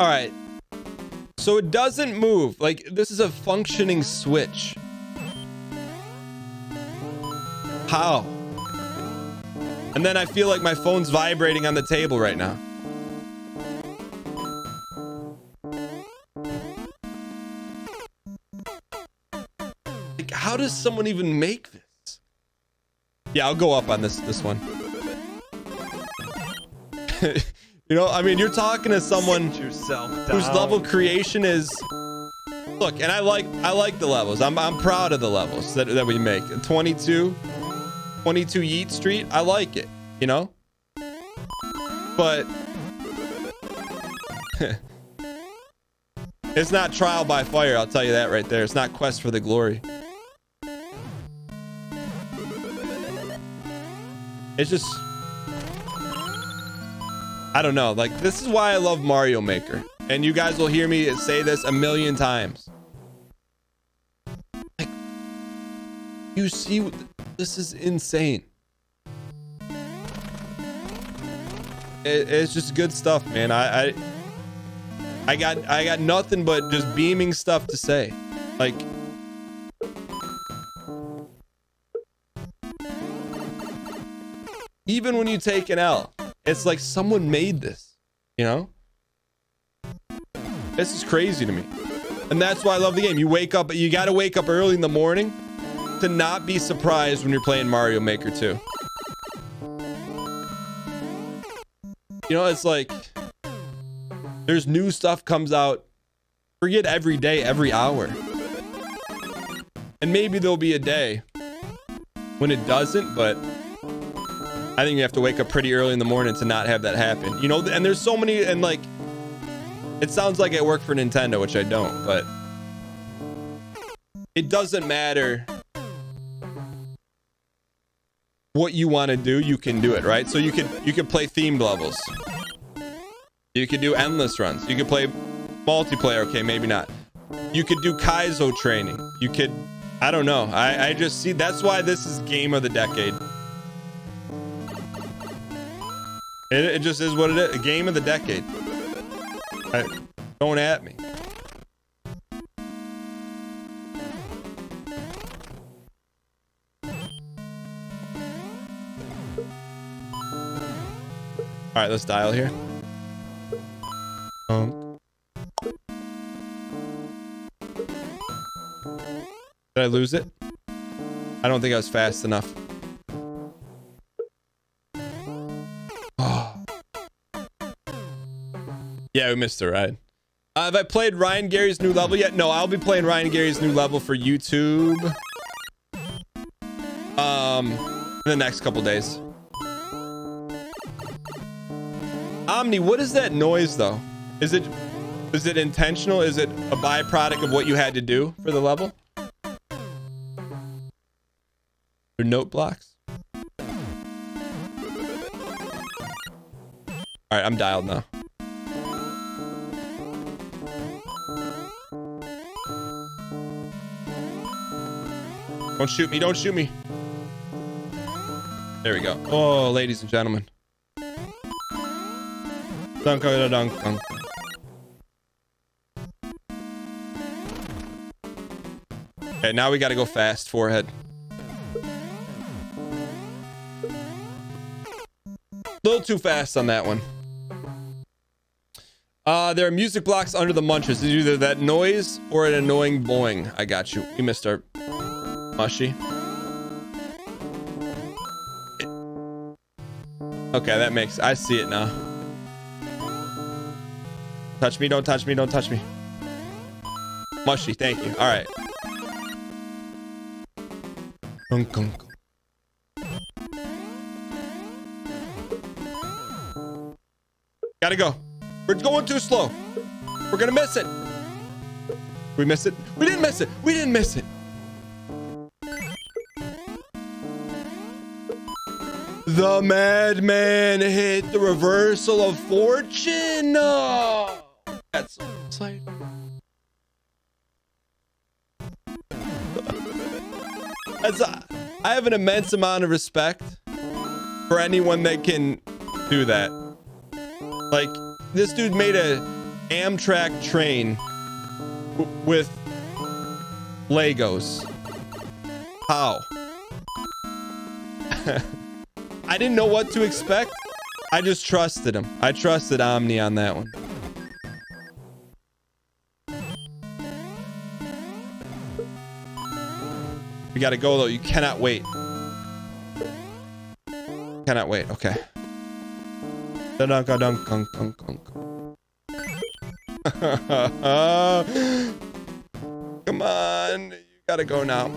All right. So it doesn't move. Like this is a functioning switch. How? And then I feel like my phone's vibrating on the table right now. Like, how does someone even make this? Yeah, I'll go up on this this one. you know, I mean, you're talking to someone yourself whose level creation is look and i like i like the levels. I'm, I'm proud of the levels that, that we make. 22 22 yeet street i like it you know? But it's not trial by fire i'll tell you that right there. It's not quest for the glory. It's just I don't know. Like this is why I love Mario Maker. And you guys will hear me say this a million times. Like you see this is insane. It, it's just good stuff, man. I, I I got I got nothing but just beaming stuff to say. Like even when you take an L, it's like someone made this, you know? This is crazy to me. And that's why I love the game. You wake up, you got to wake up early in the morning to not be surprised when you're playing Mario Maker 2. You know, it's like there's new stuff comes out. Forget every day, every hour. And maybe there'll be a day when it doesn't, but I think you have to wake up pretty early in the morning to not have that happen. You know, and there's so many, and like, it sounds like I work for Nintendo, which I don't, but it doesn't matter what you want to do, you can do it, right? So you could you could play themed levels. You could do endless runs. You could play multiplayer. Okay, maybe not. You could do Kaizo training. You could, I don't know. I, I just see that's why this is game of the decade. It, it just is what it is. A game of the decade. I, don't at me. All right, let's dial here. Um, did I lose it? I don't think I was fast enough. Yeah, we missed the ride. Uh, have I played Ryan Gary's new level yet? No, I'll be playing Ryan Gary's new level for YouTube. Um, in the next couple days. Omni, what is that noise though? Is it is it intentional? Is it a byproduct of what you had to do for the level? Your note blocks? All right, I'm dialed now. Don't shoot me, don't shoot me. There we go. Oh, ladies and gentlemen. Dunk, dunk, dunk, dunk. Okay, now we gotta go fast. Forehead. A little too fast on that one. Uh, there are music blocks under the munchers. It's either that noise or an annoying boing. I got you. You missed our mushy. Okay, that makes I see it now. Touch me, don't touch me, don't touch me. Mushy, thank you. All right. Gotta go. We're going too slow. We're gonna miss it. We miss it. We didn't miss it. We didn't miss it. The madman hit the reversal of fortune. No. That's so exciting. I have an immense amount of respect for anyone that can do that. Like this dude made a Amtrak train with Legos. How? I didn't know what to expect. I just trusted him. I trusted Omni on that one. We gotta go though. You cannot wait. Cannot wait. Okay. Come on. You gotta go now.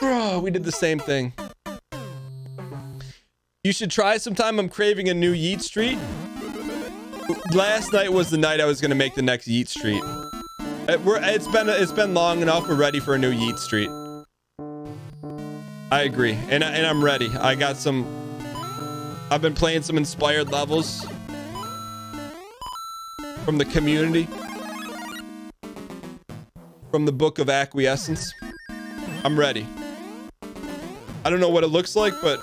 Bro, we did the same thing. You should try sometime. I'm craving a new Yeet Street. Last night was the night I was gonna make the next Yeet Street. Uh, it, has been it's been long enough. We're ready for a new Yeet Street. I agree, and and I'm ready. I got some. I've been playing some inspired levels from the community, from the Book of Acquiescence. I'm ready. I don't know what it looks like, but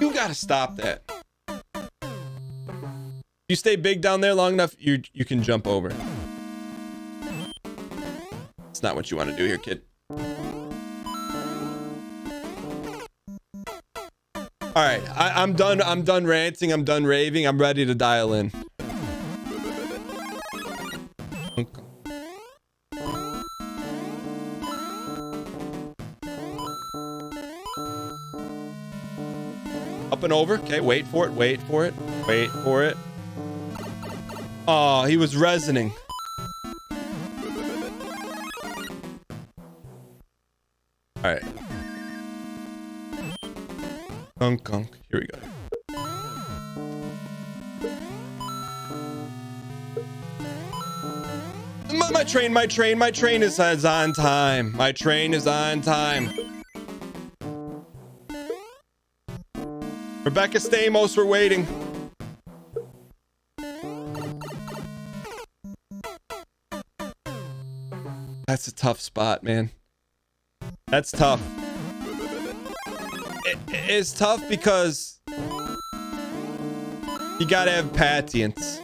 you gotta stop that. You stay big down there long enough, you you can jump over. It's not what you want to do here, kid. All right, I, am done. I'm done ranting. I'm done raving. I'm ready to dial in. And over. Okay, wait for it. Wait for it. Wait for it. Oh, he was resoning. All right. Gunk, gunk. Here we go. My, my, train, my train, my train is, is on time. My train is on time. Rebecca Stamos, we're waiting. That's a tough spot, man. That's tough. It, it's tough because you gotta have patience.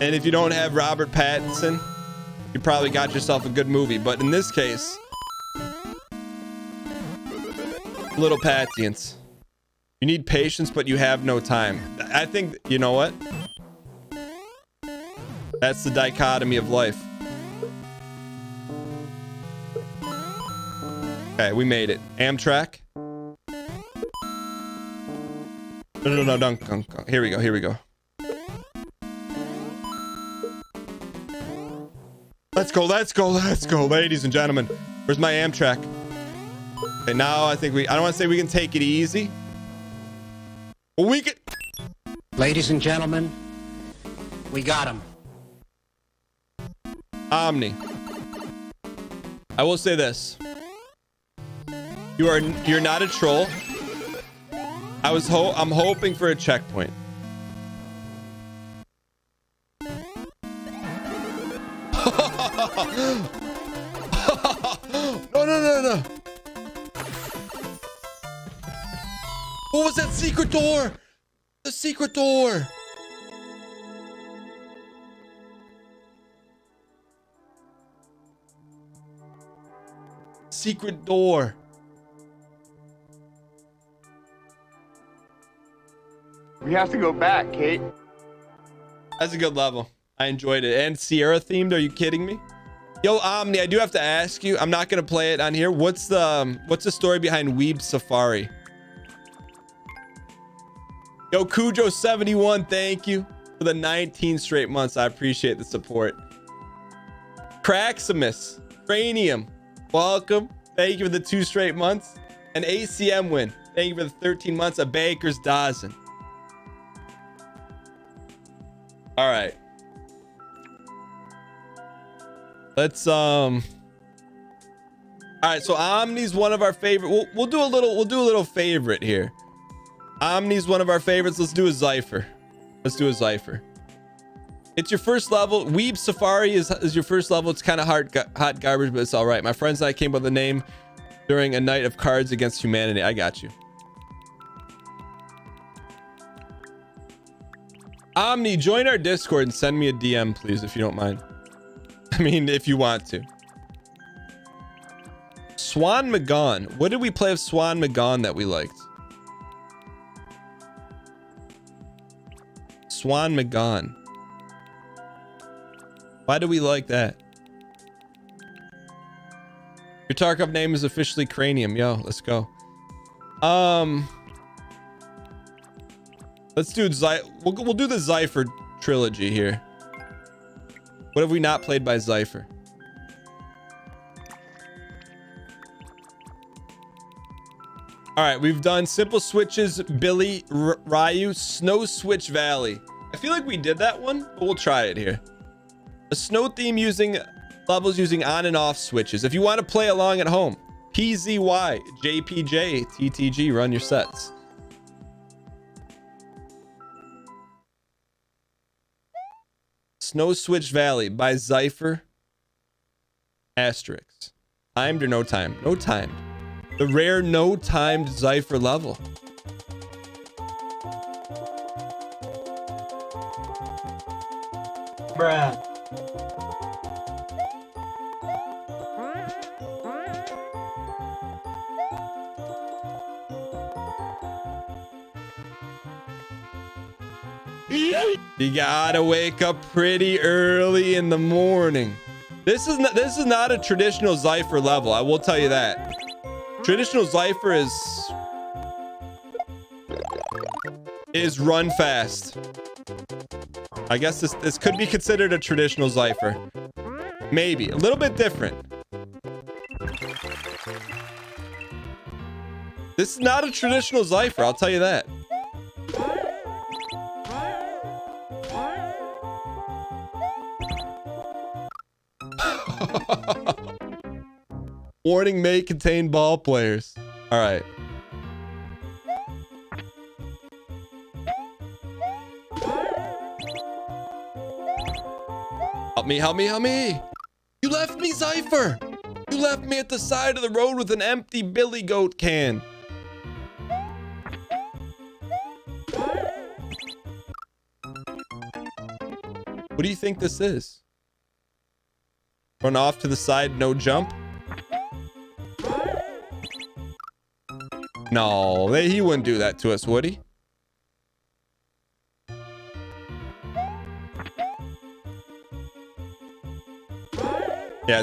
And if you don't have Robert Pattinson, you probably got yourself a good movie. But in this case, little patience. You need patience, but you have no time. I think, you know what? That's the dichotomy of life. Okay, we made it. Amtrak. No, no, no, dunk, dunk, dunk. Here we go, here we go. Let's go, let's go, let's go, ladies and gentlemen. Where's my Amtrak? Okay, now I think we... I don't want to say we can take it easy. But we can... Ladies and gentlemen, we got him. Omni. I will say this. You are you're not a troll. I was ho I'm hoping for a checkpoint. What was that secret door? The secret door. Secret door. We have to go back, Kate. That's a good level. I enjoyed it. And Sierra themed. Are you kidding me? Yo, Omni, I do have to ask you. I'm not gonna play it on here. What's the um, what's the story behind Weeb Safari? Yo, Cujo71, thank you for the 19 straight months. I appreciate the support. Craximus, Cranium, welcome. Thank you for the two straight months. An ACM win. Thank you for the 13 months. A Baker's Dozen. All right. Let's um. All right, so Omni's one of our favorite. We'll, we'll do a little. We'll do a little favorite here. Omni's one of our favorites. Let's do a Zypher. Let's do a Zypher. It's your first level. Weeb Safari is, is your first level. It's kind of hard, hot garbage, but it's all right. My friends and I came with the name during a night of cards against humanity. I got you. Omni, join our Discord and send me a DM, please, if you don't mind. I mean, if you want to. Swan McGon. What did we play of Swan McGon that we liked? Swan McGon. Why do we like that? Your Tarkov name is officially Cranium. Yo, let's go. Um, let's do Zy. We'll, we'll do the Zypher trilogy here. What have we not played by Zypher? All right, we've done Simple Switches, Billy, R Ryu, Snow Switch Valley. I feel like we did that one, but we'll try it here. A snow theme using levels using on and off switches. If you want to play along at home, PZY, JPJ, TTG, run your sets. Snow Switch Valley by Zypher. Asterix. Timed or no time? No timed. The rare no timed Zypher level. Bruh. You gotta wake up pretty early in the morning. This is not this is not a traditional Zypher level. I will tell you that. Traditional Zypher is is run fast. I guess this this could be considered a traditional Zypher. Maybe a little bit different. This is not a traditional Zypher. I'll tell you that. Warning may contain ball players. All right. Help me, help me, help me. You left me, Zypher. You left me at the side of the road with an empty billy goat can. What do you think this is? Run off to the side, no jump? No, he wouldn't do that to us, would he? Yeah,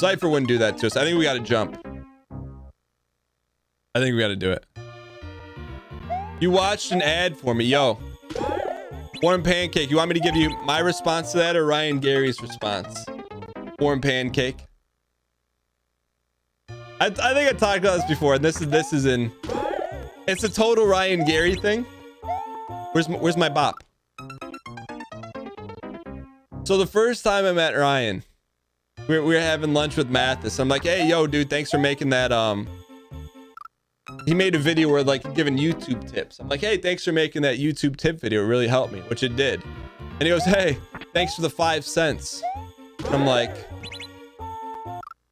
Zypher wouldn't do that to us. I think we got to jump. I think we got to do it. You watched an ad for me. Yo. Warm pancake. You want me to give you my response to that or Ryan Gary's response? Warm pancake. I, I think I talked about this before, and this is this is in. It's a total Ryan Gary thing. Where's my, where's my bop? So the first time I met Ryan, were, we were having lunch with Mathis. I'm like, hey, yo, dude, thanks for making that. Um, he made a video where like giving YouTube tips. I'm like, hey, thanks for making that YouTube tip video. It really helped me, which it did. And he goes, hey, thanks for the five cents. And I'm like,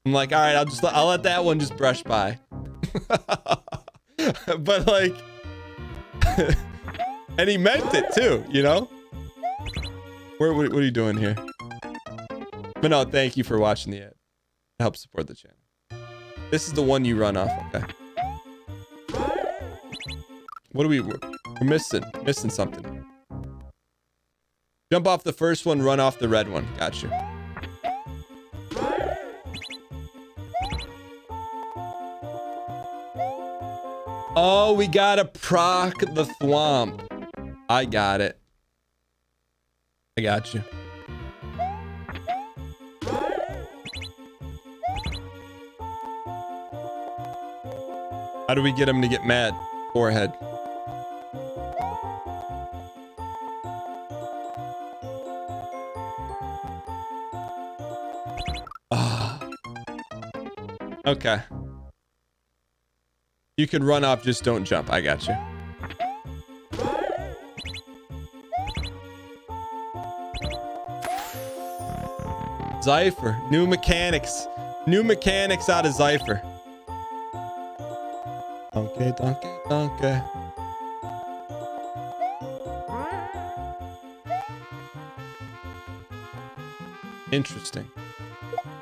I'm like, all right, I'll just I'll let that one just brush by. but like, and he meant it too, you know. Where what, what are you doing here? But no, thank you for watching the ad. Help support the channel. This is the one you run off. Okay. What are we? We're, missing missing something. Jump off the first one, run off the red one. Got you. Oh, we gotta proc the thwomp. I got it. I got you. How do we get him to get mad? Forehead. Ah. Okay. You can run off, just don't jump. I got you. Zypher. New mechanics. New mechanics out of Zypher. Danke, danke, danke. Interesting.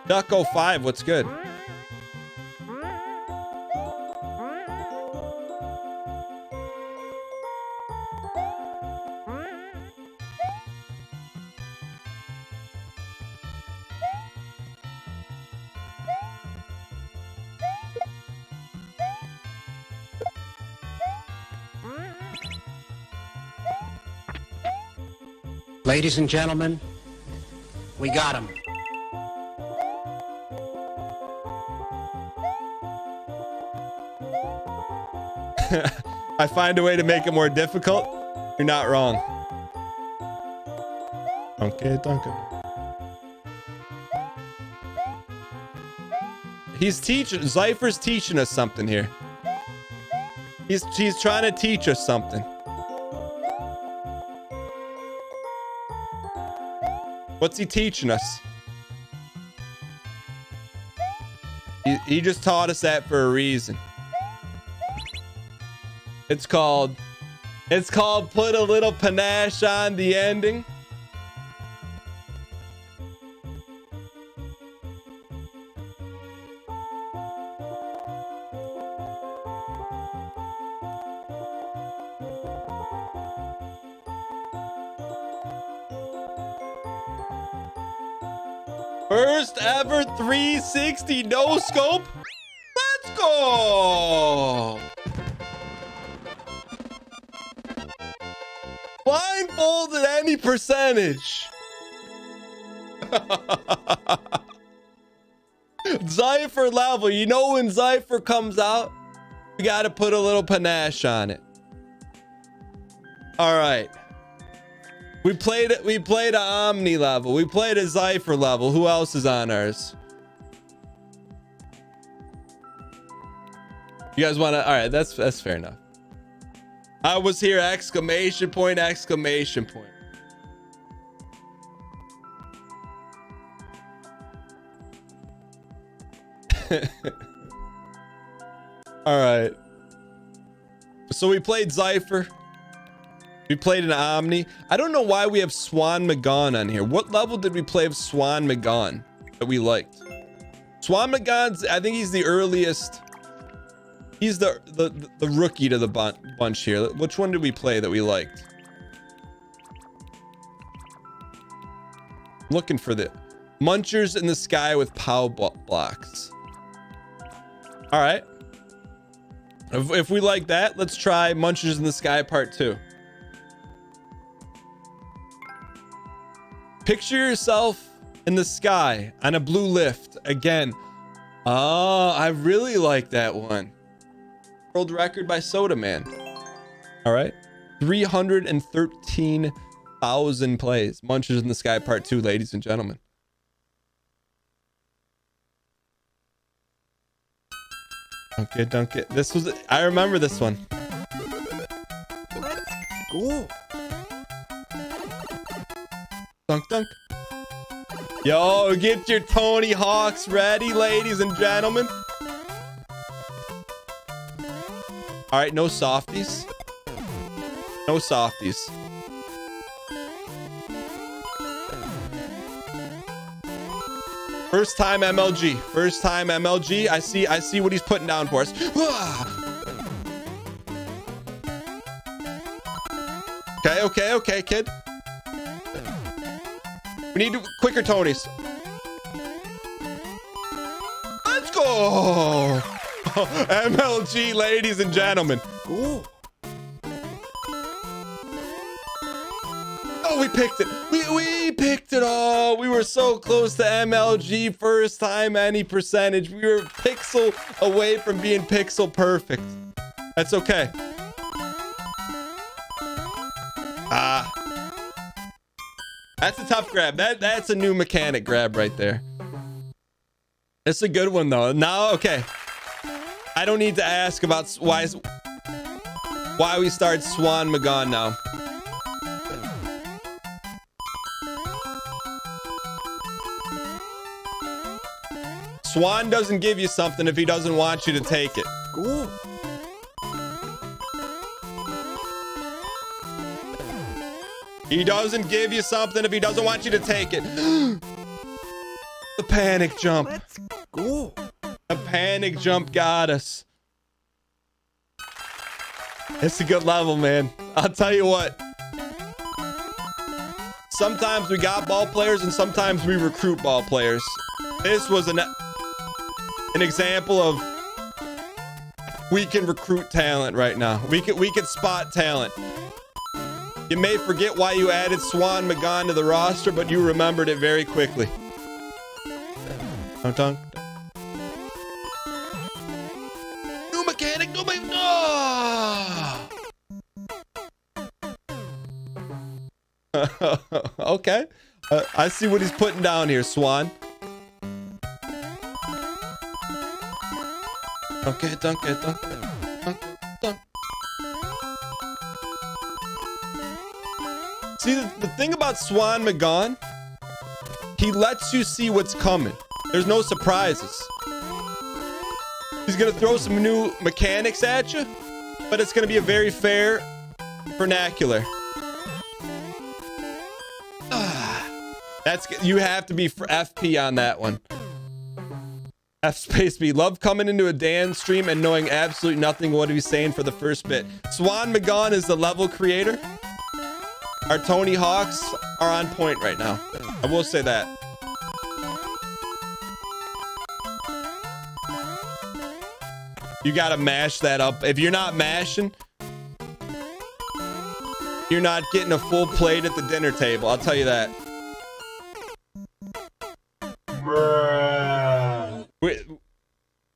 Duck 05, what's good? Ladies and gentlemen, we got him. I find a way to make it more difficult. You're not wrong. Okay, Duncan. He's teaching. Zypher's teaching us something here. He's he's trying to teach us something. What's he teaching us? He, he just taught us that for a reason. It's called it's called put a little panache on the ending. No scope. Let's go. Blindfolded any percentage. Zypher level. You know when Zypher comes out, we got to put a little panache on it. All right. We played it. We played a Omni level. We played a Zypher level. Who else is on ours? You guys want to? All right, that's that's fair enough. I was here! Exclamation point! Exclamation point! All right. So we played Zypher. We played an Omni. I don't know why we have Swan McGon on here. What level did we play of Swan McGon that we liked? Swan McGon's, I think he's the earliest. He's the the, the rookie to the bunch here. Which one did we play that we liked? looking for the Munchers in the sky with POW blocks. All right. If, if we like that, let's try Munchers in the sky part two. Picture yourself in the sky on a blue lift again. Oh, I really like that one. World record by Soda Man. All right. 313,000 plays. Munchers in the Sky Part 2, ladies and gentlemen. Okay, dunk it. This was, I remember this one. Go. Dunk, dunk. Yo, get your Tony Hawks ready, ladies and gentlemen. All right, no softies. No softies. First time MLG. First time MLG. I see I see what he's putting down for us. Okay, okay, okay, kid. We need quicker Tonys. Let's go. MLG, ladies and gentlemen. Go. Oh, we picked it. We, we picked it all. We were so close to MLG first time any percentage. We were pixel away from being pixel perfect. That's okay. Ah. That's a tough grab. That That's a new mechanic grab right there. It's a good one, though. Now, okay. I don't need to ask about why why we start Swan McGon now. Swan doesn't give you something if he doesn't want you to take it. Go. He doesn't give you something if he doesn't want you to take it. The panic jump. Let's go. A panic jump got us. It's a good level, man. I'll tell you what. Sometimes we got ball players and sometimes we recruit ball players. This was an an example of we can recruit talent right now. We can we can spot talent. You may forget why you added Swan McGon to the roster, but you remembered it very quickly. Dun, New okay. Uh, I see what he's putting down here, Swan. Okay, it, dunk it, dunk. See, the, the thing about Swan McGon, he lets you see what's coming. There's no surprises. He's gonna throw some new mechanics at you, but it's gonna be a very fair vernacular. That's you have to be FP on that one. F space B. Love coming into a Dan stream and knowing absolutely nothing what he's saying for the first bit. Swan McGon is the level creator. Our Tony Hawks are on point right now. I will say that. You gotta mash that up. If you're not mashing, you're not getting a full plate at the dinner table. I'll tell you that. We,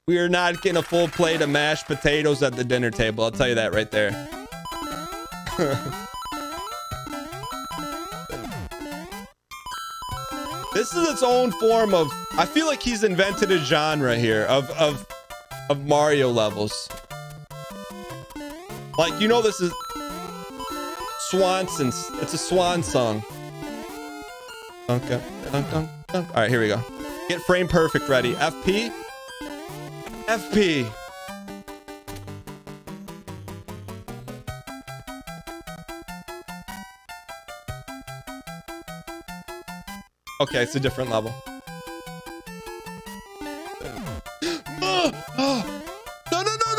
we are not getting a full plate of mashed potatoes at the dinner table. I'll tell you that right there. this is its own form of. I feel like he's invented a genre here of of of Mario levels. Like you know, this is Swanson's. It's a swan song. Dunk. All right, here we go. Get frame perfect ready. FP. FP. Okay, it's a different level. No, no, no,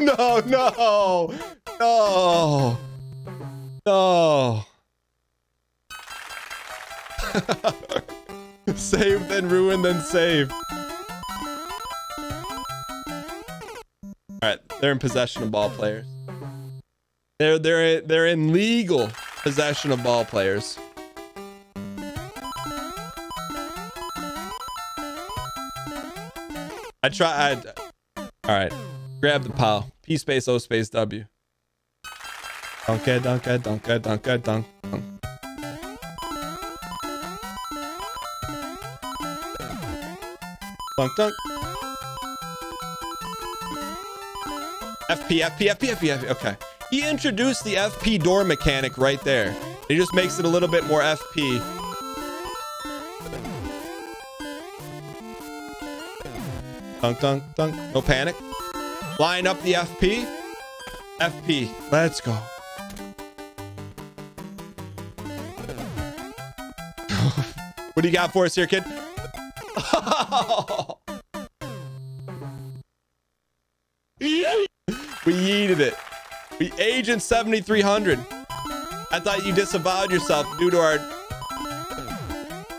no, no, no, no, no. save, then ruin, then save. All right, they're in possession of ball players. They're they're they're in legal possession of ball players. I try. I, all right, grab the pile. P space O space W. Dunk it, dunk it, dunk dunk dunk. FP, FP, FP, FP, FP. Okay. He introduced the FP door mechanic right there. He just makes it a little bit more FP. Dunk, dunk, dunk. No panic. Line up the FP. FP. Let's go. what do you got for us here, kid? we yeeted it. We agent 7300. I thought you disavowed yourself due to our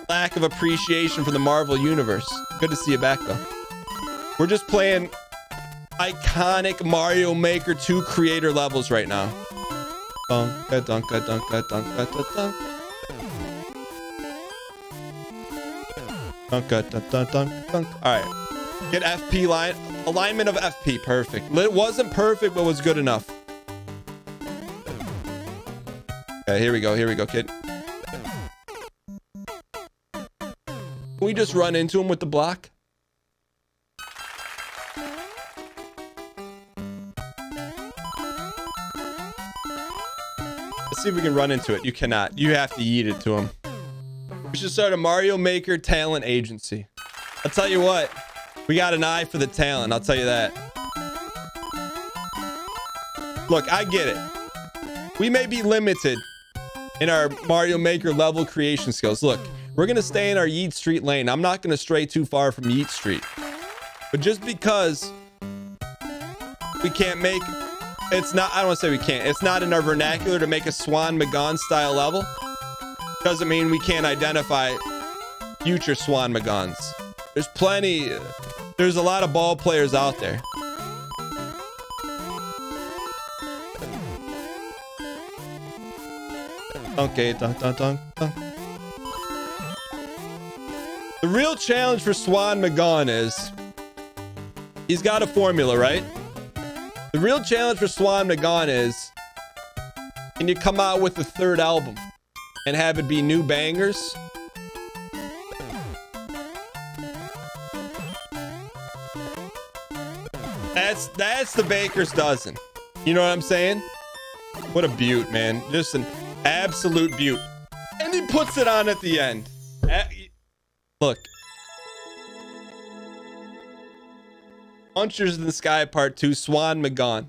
lack of appreciation for the Marvel universe. Good to see you back though. We're just playing iconic Mario Maker 2 creator levels right now. Dunka dunka dunka dunka dunk. Dunka dunk dunk dunk dunk. All right. Get FP line alignment of FP perfect. It wasn't perfect, but was good enough. Okay, here we go. Here we go, kid. Can we just run into him with the block? Let's see if we can run into it. You cannot. You have to yeet it to him. We should start a Mario Maker talent agency. I'll tell you what. We got an eye for the talent. I'll tell you that. Look, I get it. We may be limited in our Mario Maker level creation skills. Look, We're going to stay in our Yeet Street lane. I'm not going to stray too far from Yeet Street. But just because we can't make it's not I don't want to say we can't. It's not in our vernacular to make a Swan Magon style level. Doesn't mean we can't identify future Swan Magons. There's plenty there's a lot of ball players out there. Okay, dun, dun, dun, dun. The real challenge for Swan Magon is he's got a formula, right? The real challenge for Swan Magon is can you come out with a third album and have it be new bangers? That's that's the baker's dozen. You know what I'm saying? What a beaut, man. Just an absolute beaut. And he puts it on at the end. Look. Munchers in the Sky Part 2, Swan Magon.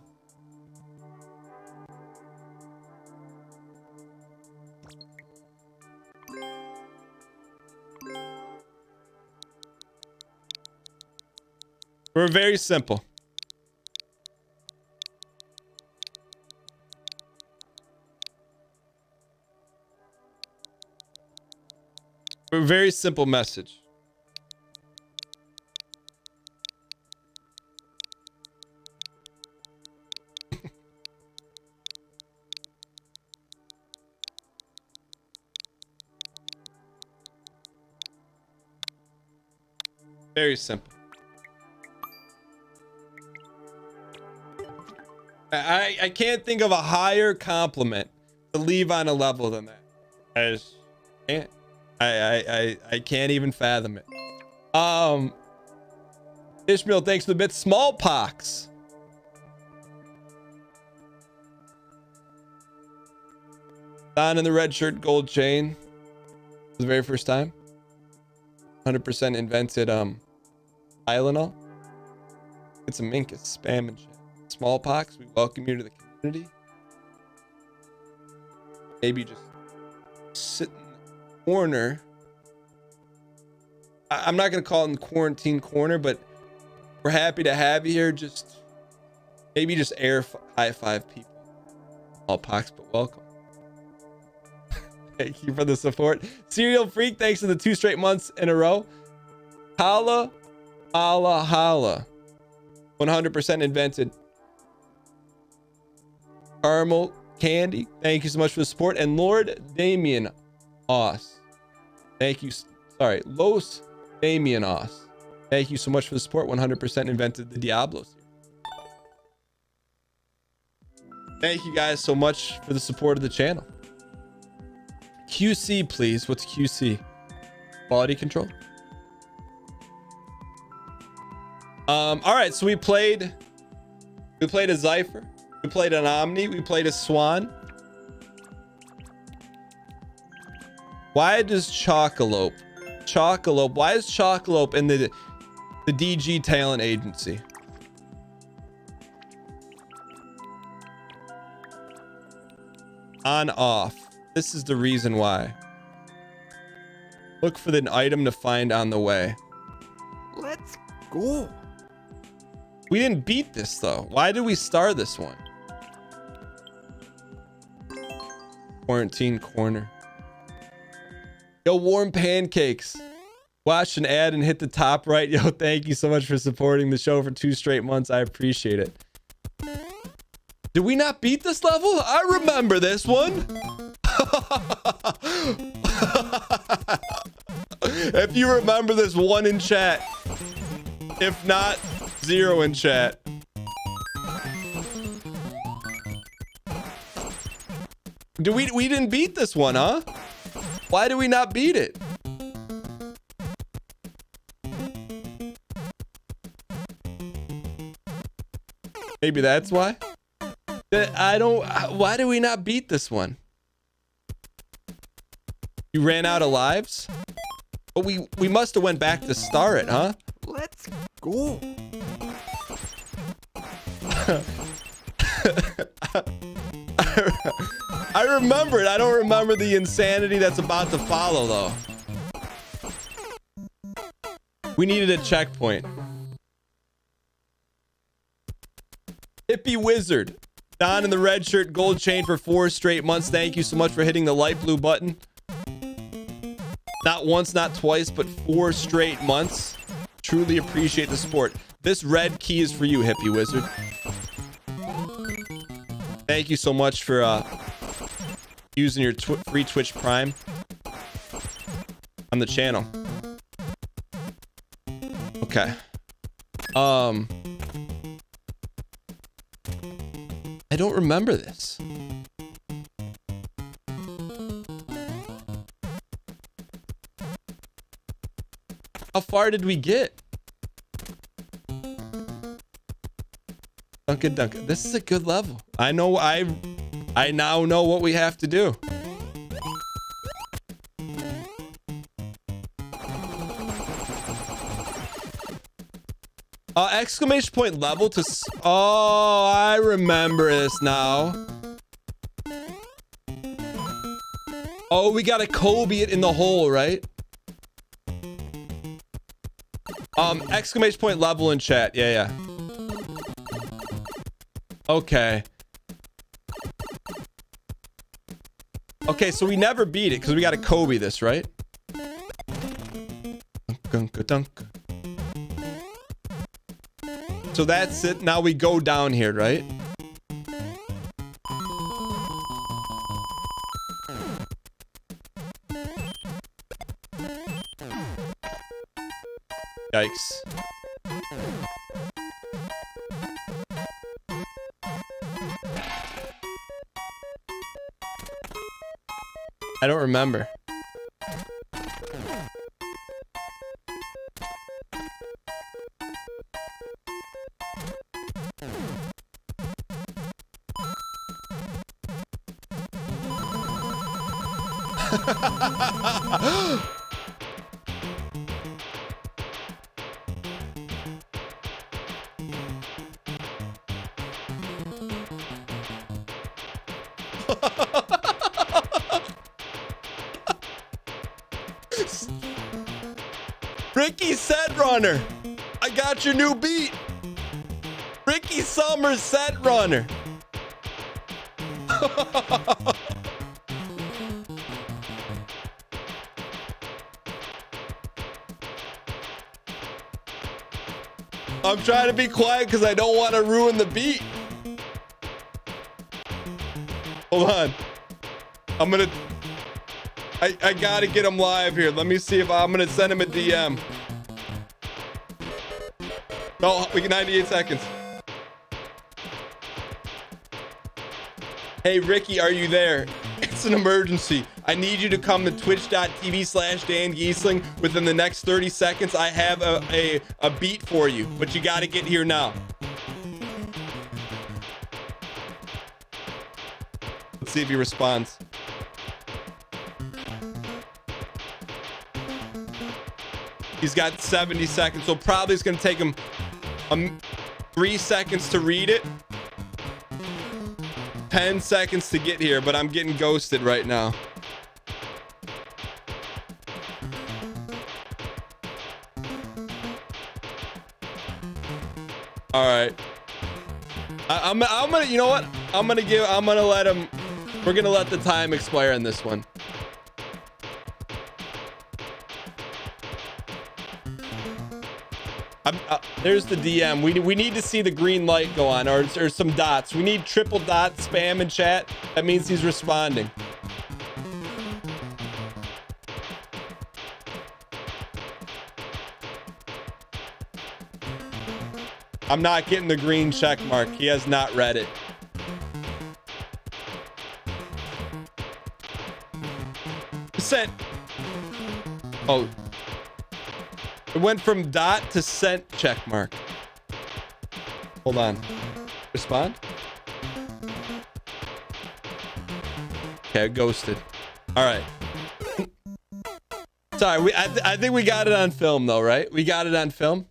We're very simple. A very simple message. very simple. I, I can't think of a higher compliment to leave on a level than that. I just can't. I, I, I, I can't even fathom it. Um, Ishmael, thanks for the bit. Smallpox. Don in the red shirt, gold chain. For the very first time. 100% invented um, Tylenol. It's a minkus, spam and shit. Smallpox, we welcome you to the community. Maybe just sit in the corner. I- am not going to call it in the quarantine corner, but we're happy to have you here. Just maybe just air high five people. All pox, but welcome. Thank you for the support. Serial Freak, thanks for the two straight months in a row. Holla, holla, holla. 100% invented. Caramel Candy, thank you so much for the support. And Lord Damien Oss. Thank you. Sorry, Los Damien Oss. Thank you so much for the support. 100% invented the Diablos. Thank you guys so much for the support of the channel. QC, please. What's QC? Quality control. Um, all right, so we played we played a Zypher, we played an Omni, we played a Swan. Why does Chocolope? Chocolope. Why is Chocolope in the the DG talent agency? On off. This is the reason why. Look for the item to find on the way. Let's go. We didn't beat this though. Why did we star this one? Quarantine corner. Yo, warm pancakes. Watch an ad and hit the top right. Yo, thank you so much for supporting the show for two straight months. I appreciate it. Did we not beat this level? I remember this one. if you remember this one in chat. If not, zero in chat. Do we we didn't beat this one, huh? Why do we not beat it? Maybe that's why. Uh, I don't. Uh, why do we not beat this one? You ran out of lives. But we we must have went back to star it, huh? Let's go. I remember it. I don't remember the insanity that's about to follow, though. We needed a checkpoint. Hippie Wizard. Don in the red shirt, gold chain for four straight months. Thank you so much for hitting the light blue button. Not once, not twice, but four straight months. Truly appreciate the support. This red key is for you, Hippie Wizard. Thank you so much for uh, using your tw free Twitch Prime on the channel. Okay. Um. I don't remember this. How far did we get? Duncan Duncan. This is a good level. I know I I now know what we have to do. Uh, exclamation point level to... Oh, I remember this now. Oh, we gotta Kobe it in the hole, right? Um, exclamation point level in chat. Yeah, yeah. Okay. Okay, so we never beat it because we gotta Kobe this, right? So that's it. Now we go down here, right? Yikes. I don't remember. Trying to be quiet because I don't want to ruin the beat. Hold on. I'm gonna. I, I gotta get him live here. Let me see if I'm gonna send him a DM. No, we get 98 seconds. Hey Ricky, are you there? It's an emergency. I need you to come to twitch.tv slash Dan Gheesling within the next 30 seconds. I have a, a, a beat for you, but you gotta get here now. Let's see if he responds. He's got 70 seconds, so probably it's gonna take him um, three seconds to read it. 10 seconds to get here, but I'm getting ghosted right now. All right. I, I'm, I'm gonna, you know what? I'm gonna give, I'm gonna let him, we're gonna let the time expire on this one. Uh, there's the DM. We, we need to see the green light go on or, or some dots. We need triple dot spam in chat. That means he's responding. I'm not getting the green check mark. He has not read it. Sent. Oh, it went from dot to sent check mark. Hold on. Respond. Okay, ghosted. All right. Sorry, we. I, th- I think we got it on film though, right? We got it on film.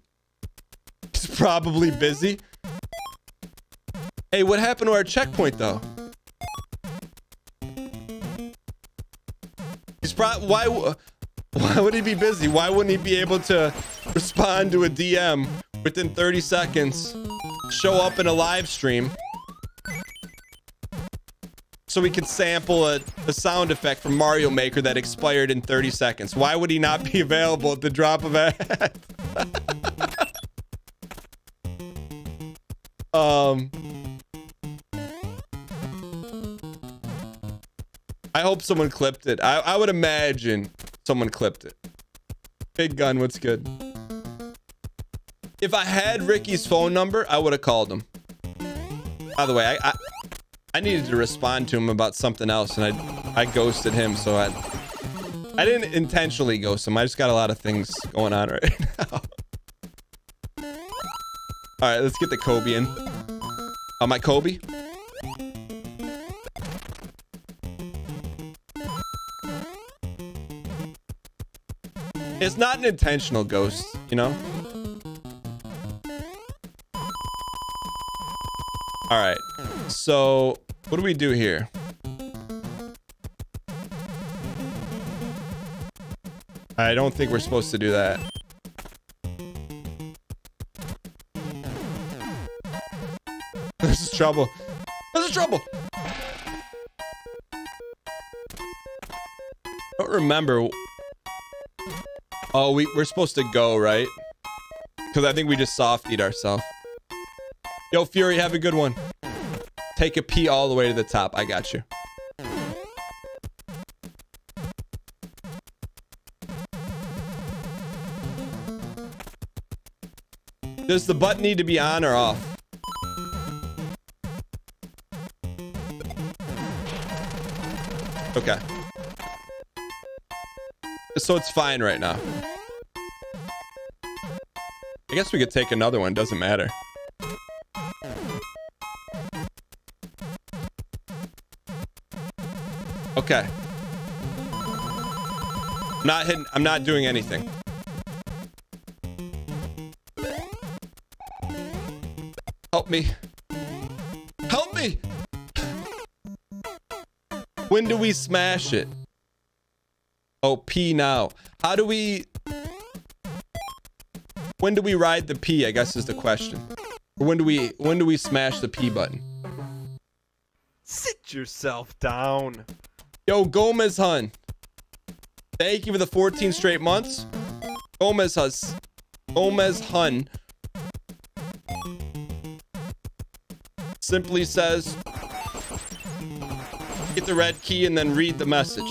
He's probably busy. Hey, what happened to our checkpoint though? He's probably why. Why would he be busy? Why wouldn't he be able to respond to a DM within 30 seconds, show up in a live stream so we could sample a, a sound effect from Mario Maker that expired in 30 seconds. Why would he not be available at the drop of a hat? um I hope someone clipped it. I, I would imagine someone clipped it. Big gun, what's good? If I had Ricky's phone number, I would have called him. By the way, I, I I needed to respond to him about something else, and I I ghosted him, so I I didn't intentionally ghost him. I just got a lot of things going on right now. All right, let's get the Kobe in. Oh, my Kobe. It's not an intentional ghost, you know? All right. So, what do we do here? I don't think we're supposed to do that. this is trouble. This is trouble. I don't remember. Oh, we, we're supposed to go, right? Because I think we just softied ourselves. Yo, Fury, have a good one. Take a pee all the way to the top. I got you. Does the button need to be on or off? Okay. So it's fine right now. I guess we could take another one. Doesn't matter. Okay. I'm not hitting. I'm not doing anything. Help me. Help me. When do we smash it? Oh, P now. How do we... When do we ride the P, I guess is the question. Or when do we when do we smash the P button? Sit yourself down. Yo, Gomez Hun. Thank you for the 14 straight months. Gomez Hus. Gomez Hun. Simply says, get the red key and then read the message.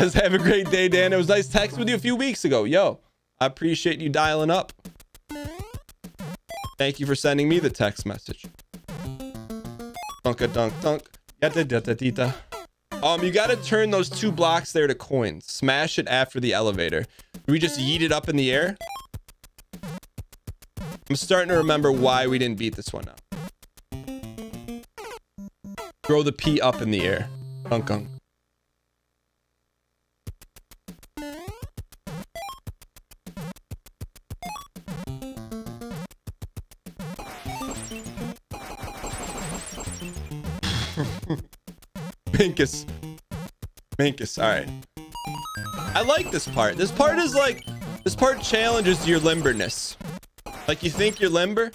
Does have a great day, Dan. It was nice text with you a few weeks ago. Yo, I appreciate you dialing up. Thank you for sending me the text message. Dunka dunk dunk. Yada da da Um, you gotta turn those two blocks there to coins. Smash it after the elevator. We just yeet it up in the air? I'm starting to remember why we didn't beat this one now. Throw the P up in the air. Dunk dunk. Minkus. Minkus, alright. I like this part. This part is like, this part challenges your limberness. Like you think you're limber,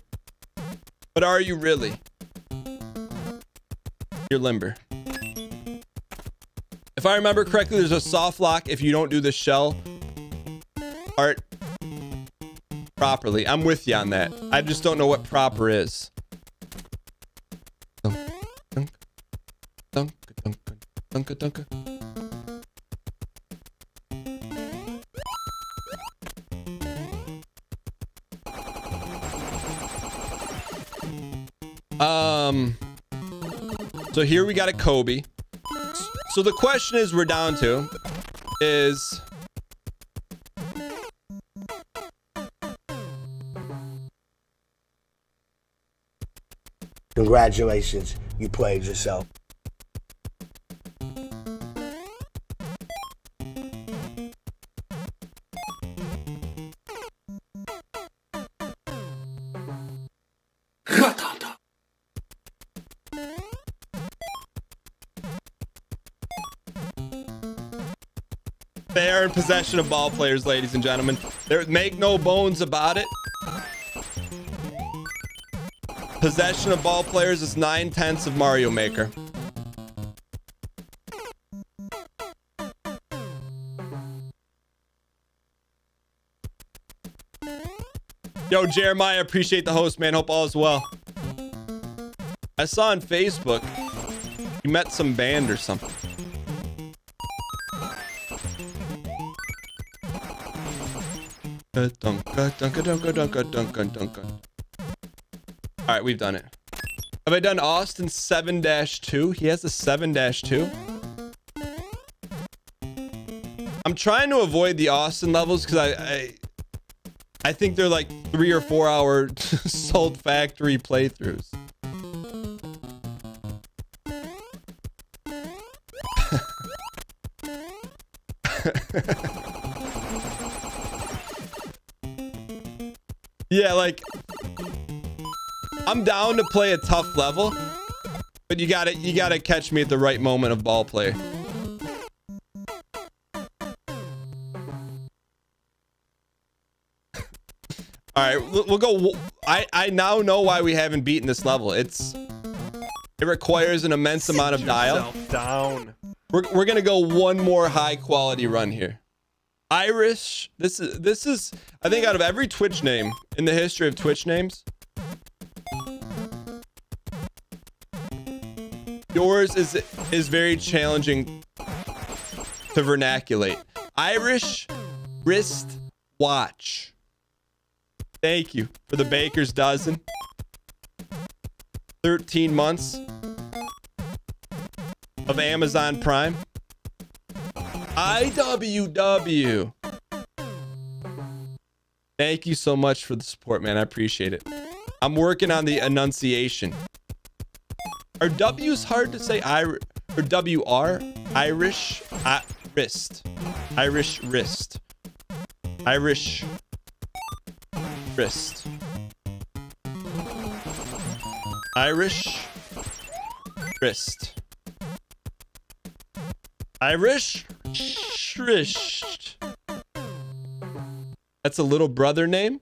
but are you really? You're limber. If I remember correctly, there's a soft lock if you don't do the shell part properly. I'm with you on that. I just don't know what proper is. Dunk, dunk, dunk. Um, so here we got a Kobe. So the question is we're down to is Congratulations, you played yourself. Possession of ball players, ladies and gentlemen. There, make no bones about it. Possession of ball players is nine tenths of Mario Maker. Yo, Jeremiah, appreciate the host, man. Hope all is well. I saw on Facebook you met some band or something. Dunka, dunka, dunka, dunka, dunka, dunka. All right, we've done it. Have I done Austin 7-2? He has a 7-2. I'm trying to avoid the Austin levels because I, I I think they're like three or four hour sold factory playthroughs. Yeah, like I'm down to play a tough level, but you gotta you gotta catch me at the right moment of ball play. All right, we'll go. I I now know why we haven't beaten this level. It's it requires an immense amount of dial. Down. We're we're gonna go one more high quality run here. Irish. This is this is I think out of every Twitch name in the history of Twitch names, yours is is very challenging to vernaculate. Irish wrist watch. Thank you for the baker's dozen. 13 months of Amazon Prime. IWW. Thank you so much for the support, man. I appreciate it. I'm working on the enunciation. Are W's hard to say? I or WR? Irish uh, wrist. Irish wrist. Irish wrist. Irish wrist. Irish wrist. That's a little brother name?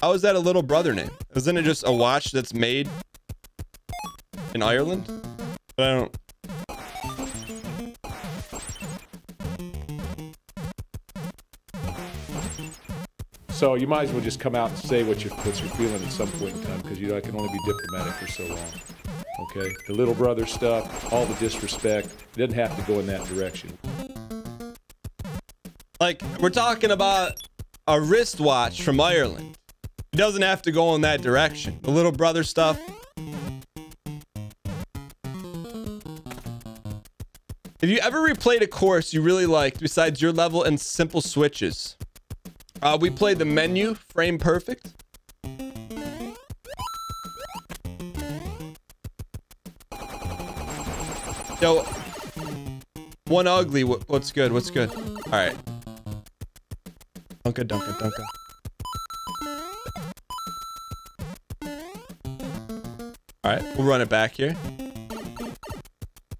How is that a little brother name? Isn't it just a watch that's made in Ireland? But I don't. So you might as well just come out and say what you're, what you're feeling at some point in time because you know I can only be diplomatic for so long. Okay, the little brother stuff, all the disrespect, it doesn't have to go in that direction. Like, we're talking about a wristwatch from Ireland. It doesn't have to go in that direction. The little brother stuff. If you ever replayed a course you really liked besides your level and simple switches, uh, we played the menu frame perfect. Yo, one ugly. What's good? What's good? All right. Dunka, dunka, dunka. All right, we'll run it back here.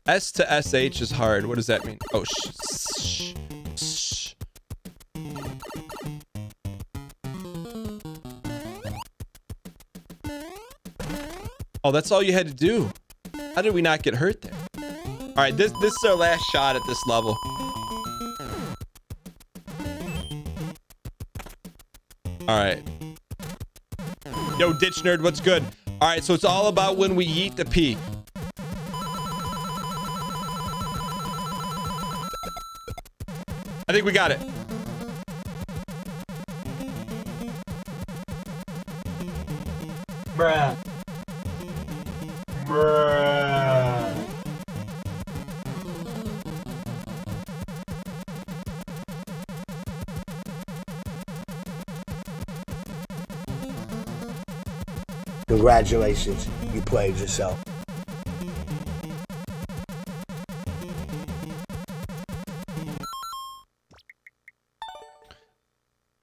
S to SH is hard. What does that mean? Oh, sh, sh, sh. Oh, that's all you had to do. How did we not get hurt there? All right, this this is our last shot at this level. All right. Yo, ditch nerd, what's good? All right, so it's all about when we eat the pea. I think we got it. Congratulations, you played yourself.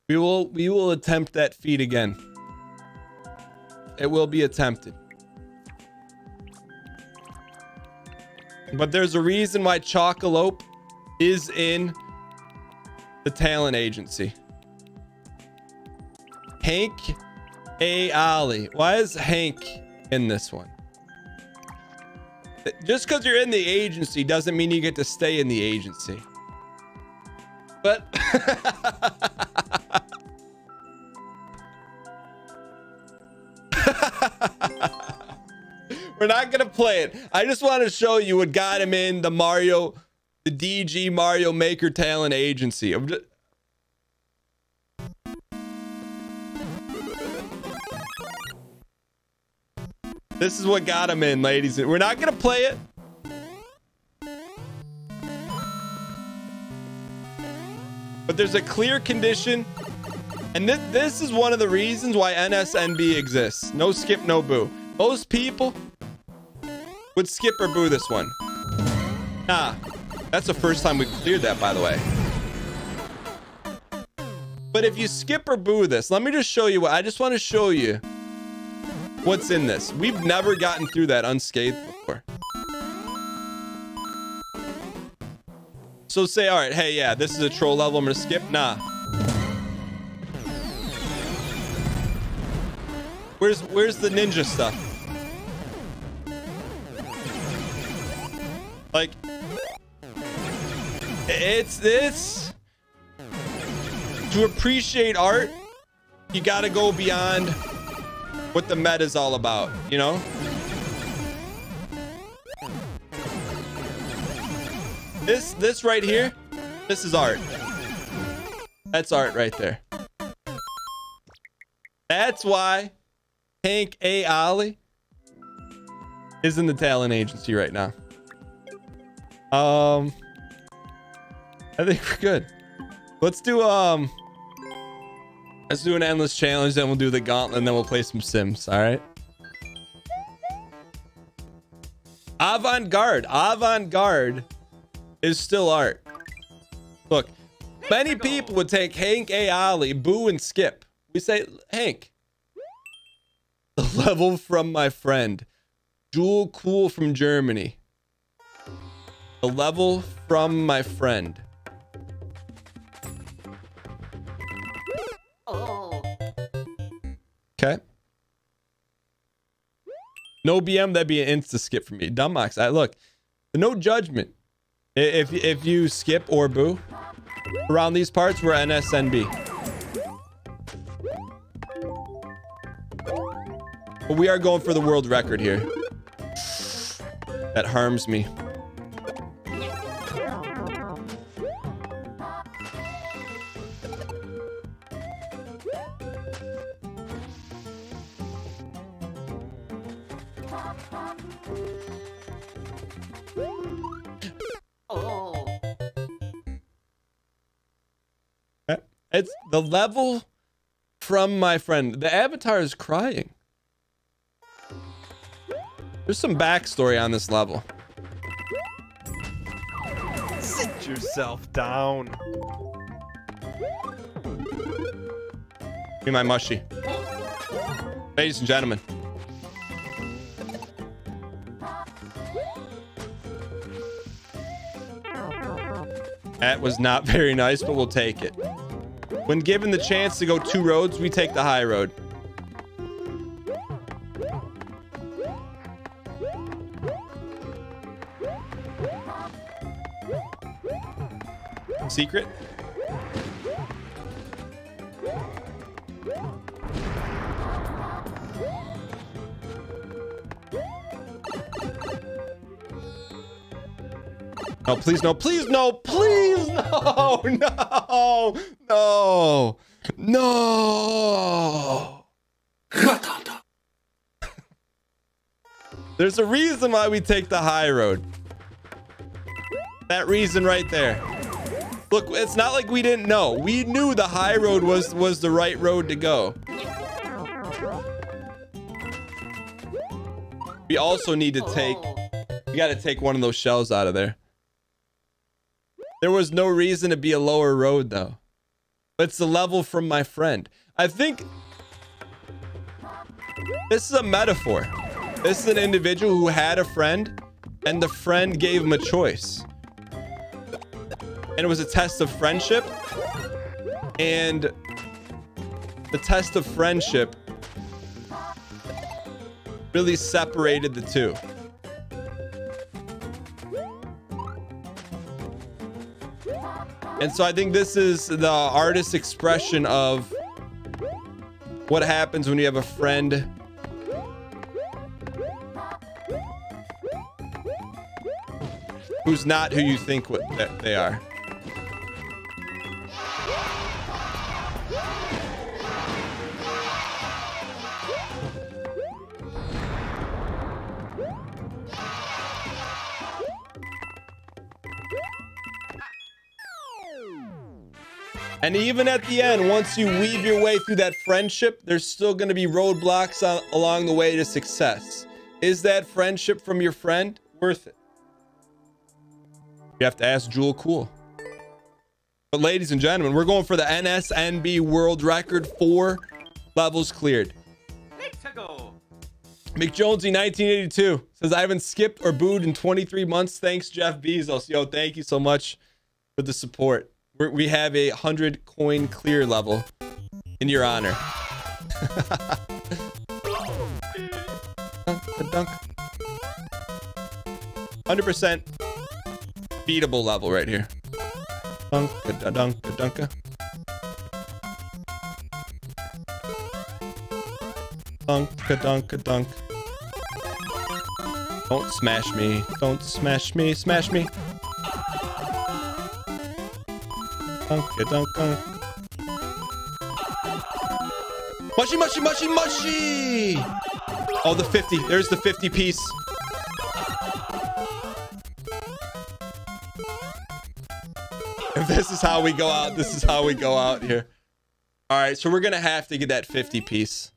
We will we will attempt that feat again. It will be attempted. But there's a reason why Chocolope is in the talent agency. Hank A. Ollie. Why is Hank in this one? Just because you're in the agency doesn't mean you get to stay in the agency. But we're not gonna play it. I just want to show you what got him in the Mario, the DG Mario Maker Talent Agency. I'm just, This is what got him in, ladies. We're not gonna play it. But there's a clear condition. And this, this is one of the reasons why NSNB exists. No skip, no boo. Most people would skip or boo this one. Nah, that's the first time we cleared that, by the way. But if you skip or boo this, let me just show you what I just want to show you what's in this. We've never gotten through that unscathed before. So say, all right, hey, yeah, this is a troll level. I'm gonna skip. Nah. Where's where's the ninja stuff? Like, it's this. To appreciate art, you gotta go beyond what the meta is all about, you know? This this right here, this is art. That's art right there. That's why Hank A. Ollie is in the talent agency right now. Um, I think we're good. Let's do um, let's do an endless challenge, then we'll do the gauntlet, and then we'll play some Sims. All right. Avant-garde, avant-garde is still art. Look, many people would take Hank A. Ollie, Boo, and Skip. We say, Hank, the level from my friend, Jewel Cool from Germany. The level from my friend. No BM, that'd be an insta skip for me. Dumbbox, I look, no judgment. If if you skip or boo around these parts, we're NSNB. But we are going for the world record here. That harms me. The level from my friend. The avatar is crying. There's some backstory on this level. Sit yourself down. Be my mushy. Ladies and gentlemen. That was not very nice, but we'll take it. When given the chance to go two roads, we take the high road. Secret? No, please, no, please, no, please, no, no, no, no. There's a reason why we take the high road. That reason right there. Look, it's not like we didn't know. We knew the high road was was the right road to go. We also need to take we got to take one of those shells out of there. There was no reason to be a lower road though. It's the level from my friend. I think this is a metaphor. This is an individual who had a friend and the friend gave him a choice. And it was a test of friendship. and the test of friendship really separated the two. And so I think this is the artist's expression of what happens when you have a friend who's not who you think they are. And even at the end, once you weave your way through that friendship, there's still going to be roadblocks on, along the way to success. Is that friendship from your friend worth it? You have to ask Jewel Cool. But ladies and gentlemen, we're going for the NSNB world record. Four levels cleared. McJonesy 1982 says, I haven't skipped or booed in 23 months. Thanks, Jeff Bezos. Yo, thank you so much for the support. We have a 100 coin clear level in your honor. dunk, dunk. 100% beatable level right here. Dunk, dunk, dunk, dunk. Dunk, dunk, dunk. Don't smash me. Don't smash me. Smash me. Dunk, dunk. Mushy, mushy, mushy, mushy! Oh, the 50. There's the 50 piece. If this is how we go out, this is how we go out here. All right, so we're going to have to get that 50 piece.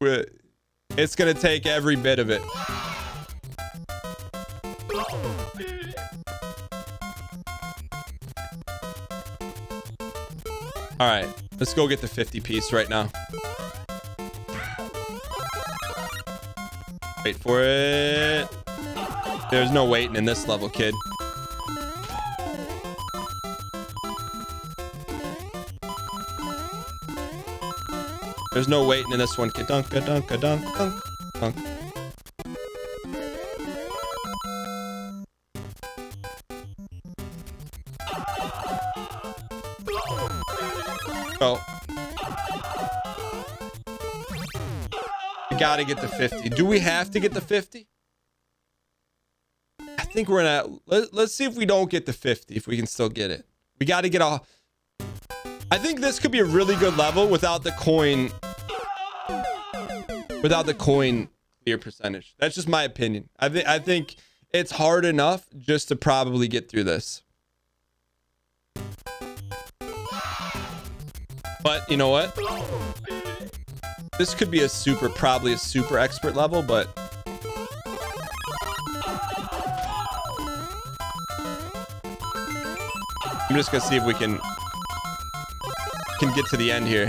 It's going to take every bit of it. All right, let's go get the 50 piece right now. Wait for it. There's no waiting in this level, kid. There's no waiting in this one, kid. Dunk, dunk, dunk, dunk, Oh. We gotta get the 50. Do we have to get the 50? I think we're gonna let, let's see if we don't get the 50 if we can still get it we got to get a i think this could be a really good level without the coin without the coin clear percentage that's just my opinion i i think it's hard enough just to probably get through this but you know what this could be a super probably a super expert level but I'm just gonna see if we can can get to the end here.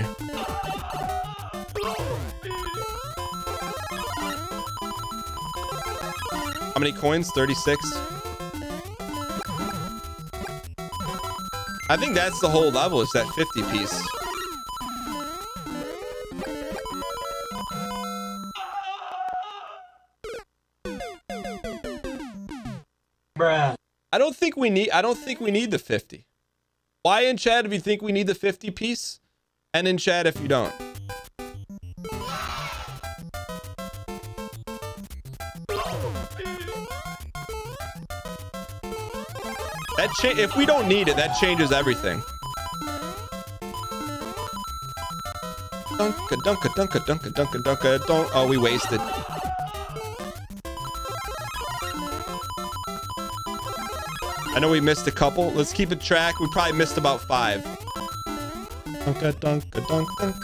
How many coins? 36. I think that's the whole level, is that 50 piece. Think we need I don't think we need the 50. Why in chat if you think we need the 50 piece? And in chat if you don't. That cha if we don't need it, that changes everything. Dunka dunka dunka dunka dunka dunka don't oh we wasted. I know we missed a couple. Let's keep a track. We probably missed about five. Dunka dunka dunk dunk.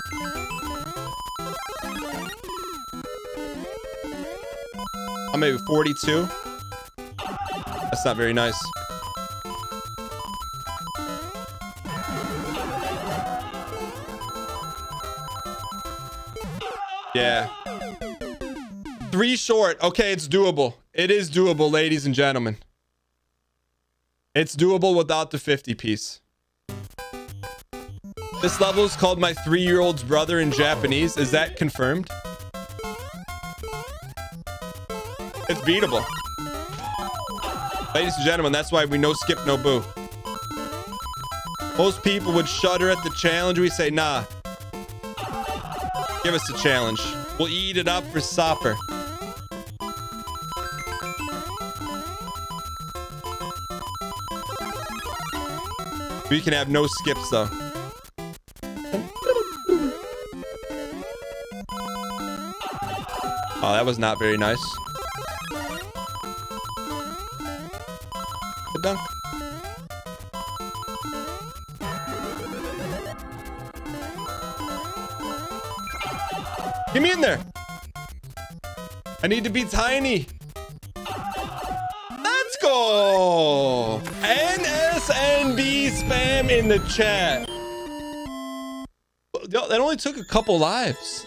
Oh, maybe 42. That's not very nice. Yeah. Three short. Okay, it's doable. It is doable, ladies and gentlemen. It's doable without the 50 piece. This level is called My Three-Year-Old's Brother in Japanese. Is that confirmed? It's beatable. Ladies and gentlemen, that's why we no skip, no boo. Most people would shudder at the challenge. We say, nah. Give us a challenge. We'll eat it up for supper. We can have no skips though. Oh, that was not very nice. Good dunk. Get me in there. I need to be tiny. Spam in the chat. That only took a couple lives.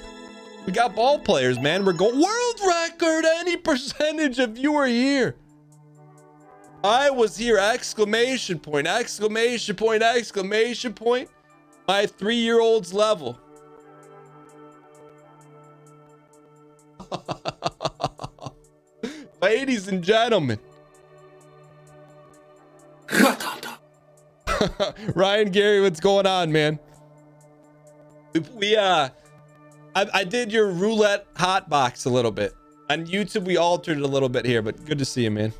We got ball players, man. We're going world record. Any percentage of you are here. I was here. Exclamation point, exclamation point, exclamation point. My three year old's level. Ladies and gentlemen. Ryan Gary, what's going on, man? We, uh I, I did your roulette hot box a little bit. On YouTube, we altered it a little bit here, but good to see you, man.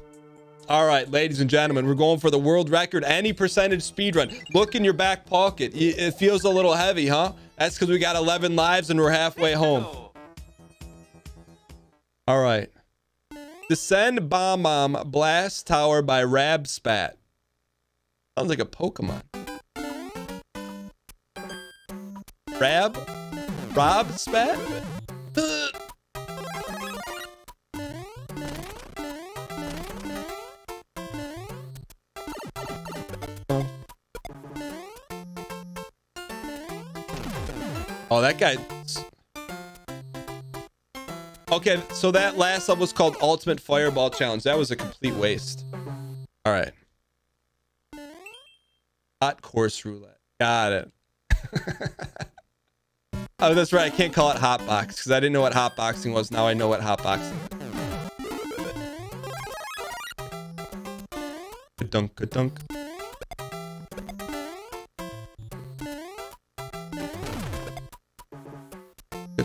All right, ladies and gentlemen, we're going for the world record. Any percentage speed run. Look in your back pocket. It feels a little heavy, huh? That's because we got 11 lives and we're halfway home. All right. Descend Bomb Bomb Blast Tower by Rab Spat. Sounds like a Pokemon. Rab? Rob Spat? Oh, that guy. Okay, so that last level was called Ultimate Fireball Challenge. That was a complete waste. All right. Hot course roulette. Got it. oh, that's right. I can't call it hotbox because I didn't know what hotboxing was. Now I know what hotboxing is. Dunk, a dunk,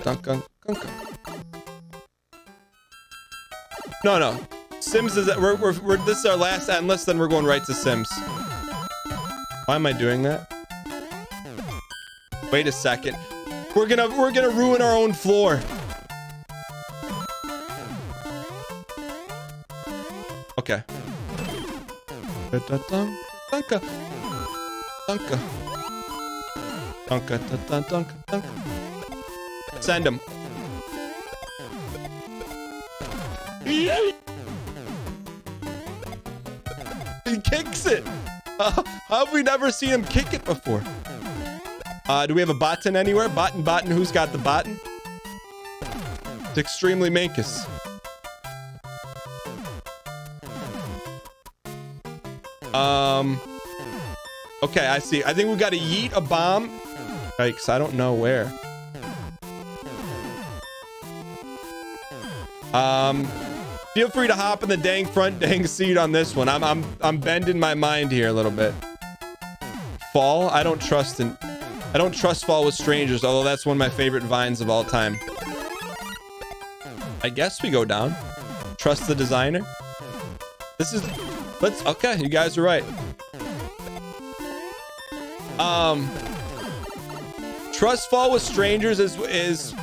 dunk, dunk. No, no. Sims is we're, we're, we're this is our last endless, then we're going right to Sims. Why am I doing that? Wait a second. We're gonna we're gonna ruin our own floor. Okay. Dunka. Dunka. Dunka. Dunka. Dunka. Dunka. Send him. He kicks it. How have we never seen him kick it before? Uh, do we have a button anywhere? Button, button. Who's got the button? It's extremely mankus. Um. Okay, I see. I think we got to yeet a bomb. Because I don't know where. Um, feel free to hop in the dang front dang seat on this one. I'm I'm I'm bending my mind here a little bit. Fall? I don't trust in I don't trust fall with strangers, although that's one of my favorite vines of all time. I guess we go down. Trust the designer. This is let's okay, you guys are right. Um Trust fall with strangers is is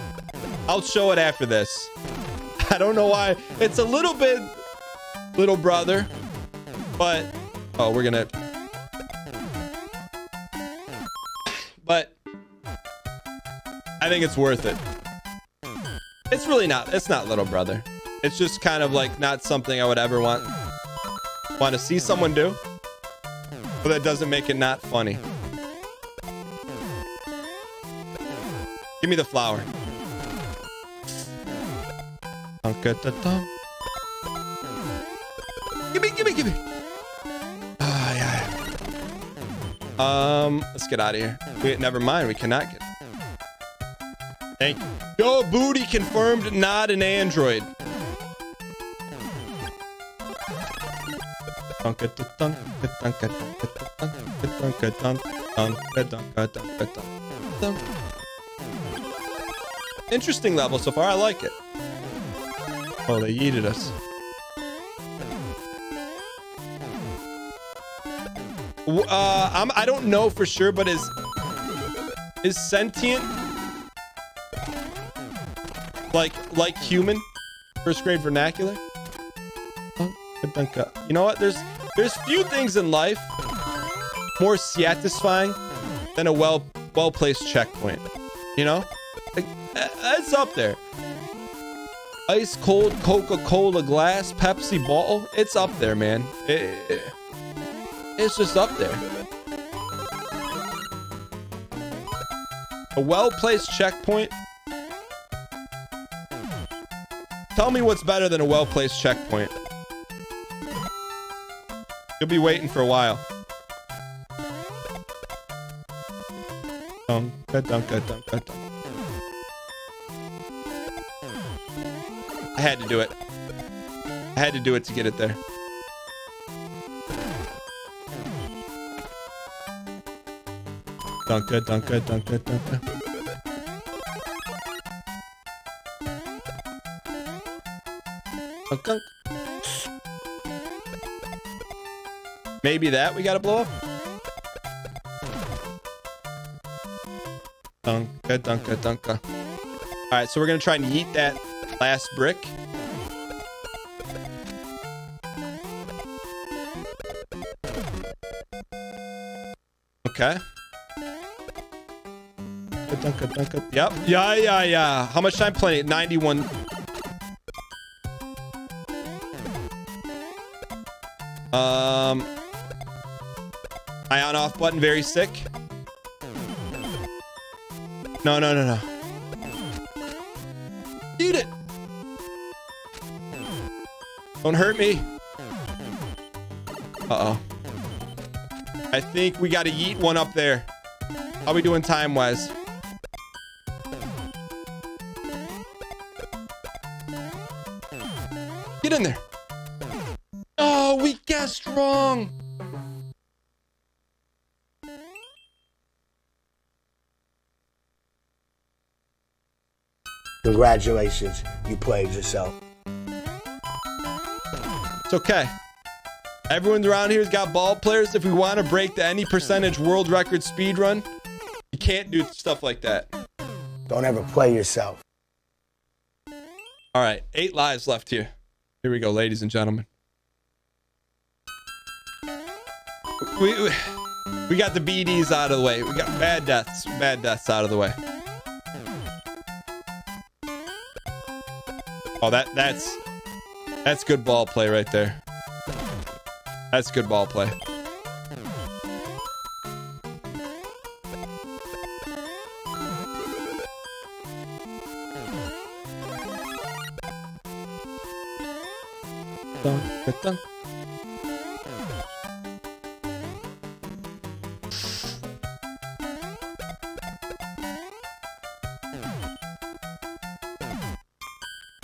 I'll show it after this. I don't know why. It's a little bit little brother, but oh, we're gonna. But I think it's worth it. It's really not. It's not little brother. It's just kind of like not something I would ever want want to see someone do. But that doesn't make it not funny. Give me the flower. Gimme, gimme, gimme. Ah, yeah. Um, let's get out of here. Wait, never mind. We cannot get. Thank you. Yo, booty confirmed. Not an android. Interesting level so far. I like it. Oh, they yeeted us. Uh, I'm, I don't know for sure, but is is sentient like like human? First grade vernacular. You know what? There's there's few things in life more satisfying than a well well placed checkpoint. You know, like, uh, it's up there. Ice cold Coca Cola glass, Pepsi bottle. It's up there, man. It- it- it's just up there. A well placed checkpoint. Tell me what's better than a well placed checkpoint. You'll be waiting for a while. Dunka, dunka, dunka, dunka. I had to do it. I had to do it to get it there. Dunka, dunka, dunka, dunka. Dunk, dunk. Maybe that we gotta blow up? Dunka, dunka, dunka. Alright, so we're gonna try and yeet that last brick. Okay. Yep. Yeah, yeah, yeah. How much time playing it? 91. Um, eye on off button, very sick. No, no, no, no. Don't hurt me. Uh-oh. I think we got to yeet one up there. How we doing time-wise? Get in there. Oh, we guessed wrong. Congratulations, you played yourself. It's okay. Everyone around here's got ball players. If we want to break the any percentage world record speed run, you can't do stuff like that. Don't ever play yourself. All right, eight lives left here. Here we go, ladies and gentlemen. We, we, we got the BDs out of the way. We got bad deaths, bad deaths out of the way. Oh, that that's that's good ball play right there. That's good ball play. Dun, dun, dun.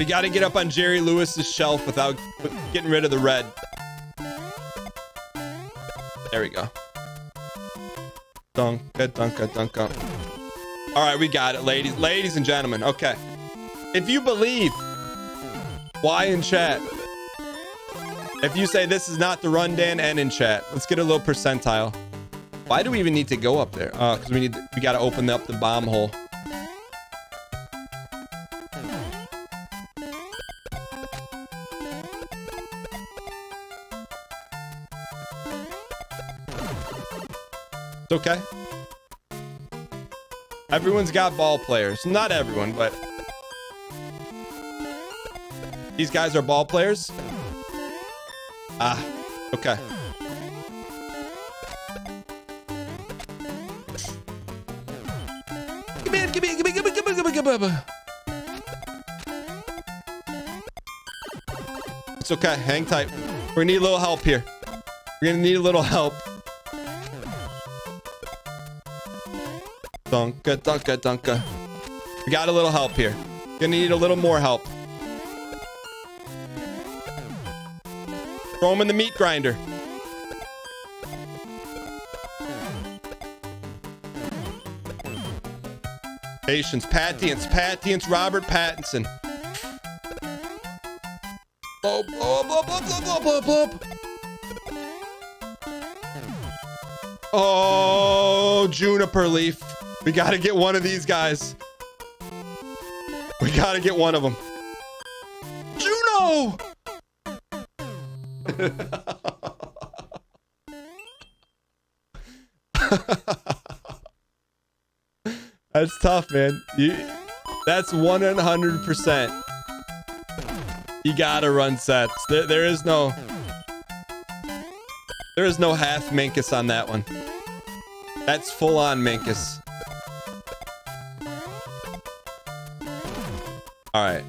Got to get up on Jerry Lewis's shelf without getting rid of the red. There we go. Dunka, dunka, dunka. All right, we got it, ladies, ladies and gentlemen. Okay, if you believe, why in chat? If you say this is not the run, Dan, and in chat, let's get a little percentile. Why do we even need to go up there? Uh, because we need we got to open up the bomb hole. It's okay. Everyone's got ball players. Not everyone, but these guys are ball players. Ah, okay. Come here, come here, come here, come here. It's okay. Hang tight. We're gonna need a little help here. We're gonna need a little help. Dunka, dunka, dunka. We got a little help here. Gonna need a little more help. Throw him in the meat grinder. Patience. Patience. Patience. Robert Pattinson. Oh, oh, oh, oh, oh, oh, oh. oh, juniper leaf. We got to get one of these guys. We got to get one of them. Juno! That's tough, man. You, that's 100%. You gotta run sets. There, there is no... There is no half Minkus on that one. That's full on Minkus. Alright.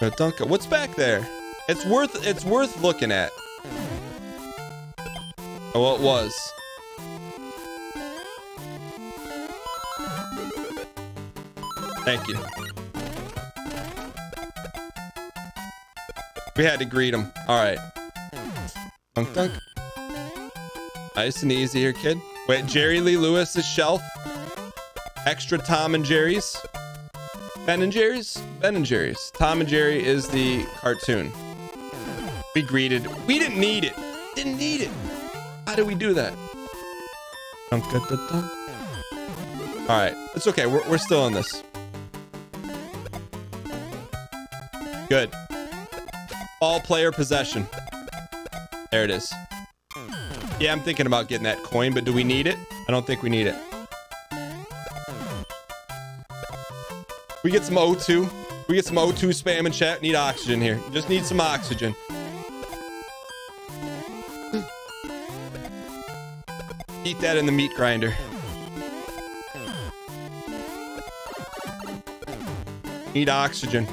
Dunka, what's back there? It's worth it's worth looking at. Oh, it was. Thank you. We had to greet him. All right. Dunk dunk. Nice and easy here, kid. Wait, Jerry Lee Lewis's shelf. Extra Tom and Jerry's. Ben and Jerry's? Ben and Jerry's. Tom and Jerry is the cartoon. We greeted. We didn't need it. Didn't need it. How did we do that? All right. It's okay. We're, we're still on this. Good. All player possession. There it is. Yeah, I'm thinking about getting that coin, but do we need it? I don't think we need it. We get some O2. We get some O2 spam in chat. Need oxygen here. Just need some oxygen. Eat that in the meat grinder. Need oxygen.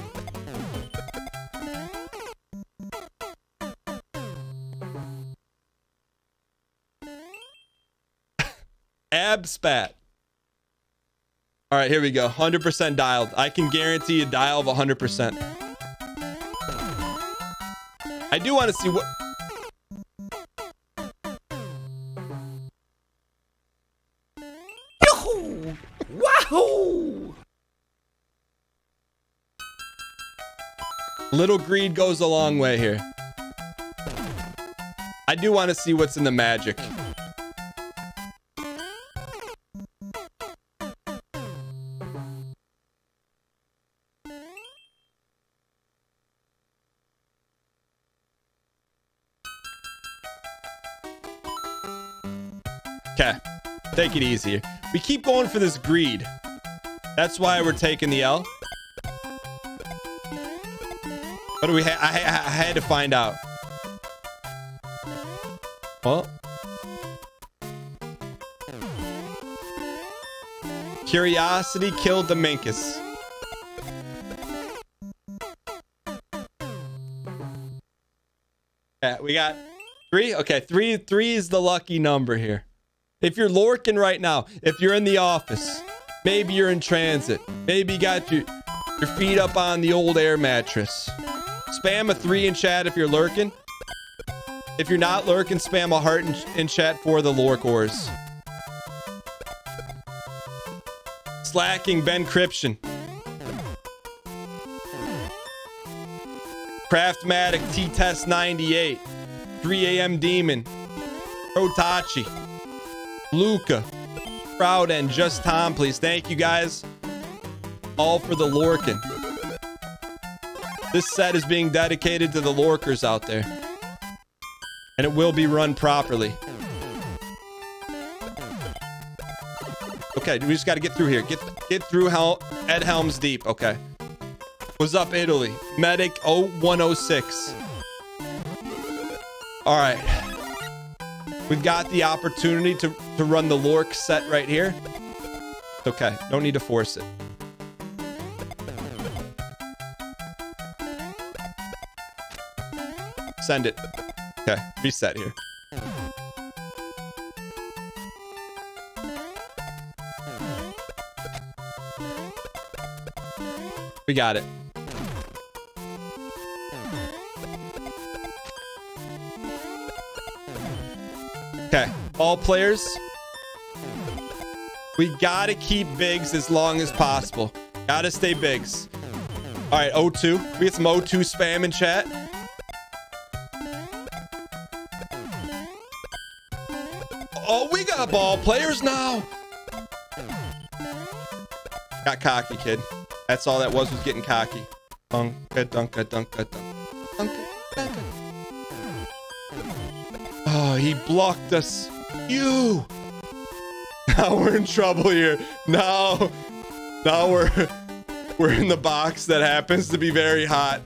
Ab spat. All right, here we go. 100% dialed. I can guarantee a dial of 100%. I do want to see what... Yahoo! Wahoo! Little greed goes a long way here. I do want to see what's in the magic. It easy. We keep going for this greed. That's why we're taking the L. What do we ha I, I, I had to find out. Well. Curiosity killed the Minkus. Yeah, we got three. Okay, three. Three is the lucky number here. If you're lurking right now, if you're in the office, maybe you're in transit, maybe you got your, your feet up on the old air mattress. Spam a three in chat if you're lurking. If you're not lurking, spam a heart in, in chat for the lurkers. Slacking Ben Cryption. Craftmatic T-Test 98. 3 a.m. Demon. Protachi. Luca. Proud and Just Tom, please. Thank you guys. All for the Lorkin. This set is being dedicated to the Lorkers out there. And it will be run properly. Okay, we just got to get through here. Get get through Hel Ed Helms Deep. Okay. What's up, Italy? Medic 0106. All right. We've got the opportunity to, to run the Lork set right here. It's okay. No need to force it. Send it. Okay. Reset here. We got it. All players. We gotta keep bigs as long as possible. Gotta stay bigs. All right, O2. We get some O2 spam in chat. Oh, we got ball players now. Got cocky, kid. That's all that was was getting cocky. Dunka, dunka, dunka, dunka, dunka. Oh, he blocked us. You. Now we're in trouble here. Now, now we're we're in the box that happens to be very hot.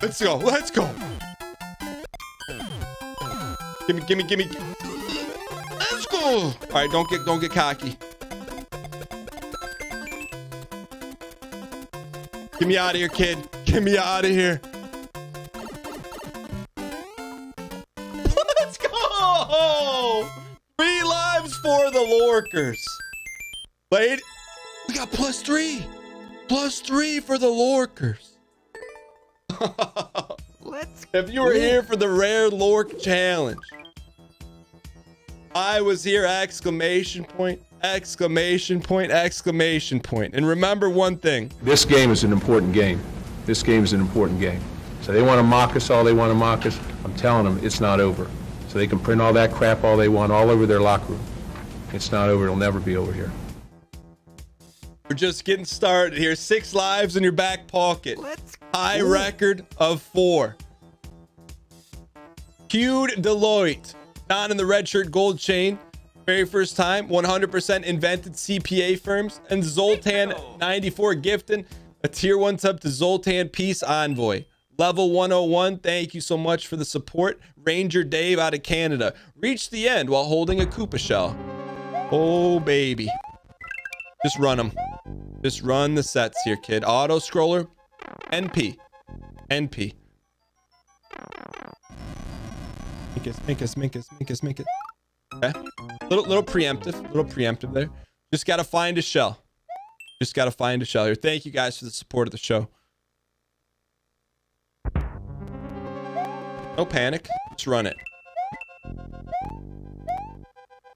Let's go. Let's go. Give me, give me, give me. Let's go. All right, don't get, don't get cocky. Get me out of here, kid. Get me out of here. Lives the Lorkers. Wait, we got plus three. Plus three for the Lorkers. Let's If you were here for the rare Lork challenge, I was here! Exclamation point! Exclamation point! Exclamation point! And remember one thing: This game is an important game. This game is an important game. So they want to mock us all they want to mock us. I'm telling them it's not over. So they can print all that crap all they want all over their locker room. It's not over. It'll never be over here. we're just getting started here. Six lives in your back pocket. let's High record of four. Cued Deloitte, not in the red shirt gold chain. Very first time, 100% invented CPA firms. And Zoltan 94 gifting a tier one sub to Zoltan Peace Envoy. Level 101, thank you so much for the support. Ranger Dave out of Canada. Reached the end while holding a Koopa shell. Oh, baby. Just run them. Just run the sets here, kid. Auto scroller. NP. NP. Minkus, Minkus, Minkus, Minkus, Minkus. Okay. Little, little preemptive, little preemptive there. Just gotta find a shell. Just gotta find a shell here. Thank you guys for the support of the show. No panic. Just run it.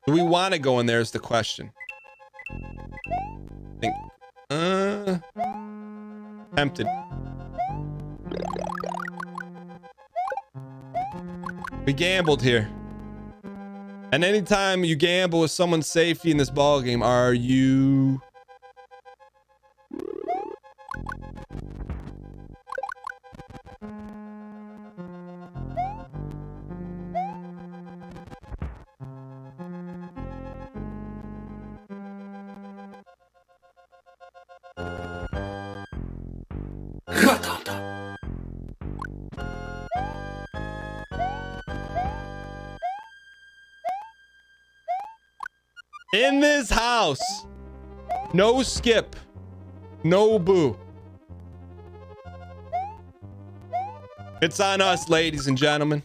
Do we want to go in there is the question. I think. Uh. Tempted. We gambled here. And anytime you gamble with someone's safety in this ball game, are you house? No skip. No boo. It's on us, ladies and gentlemen.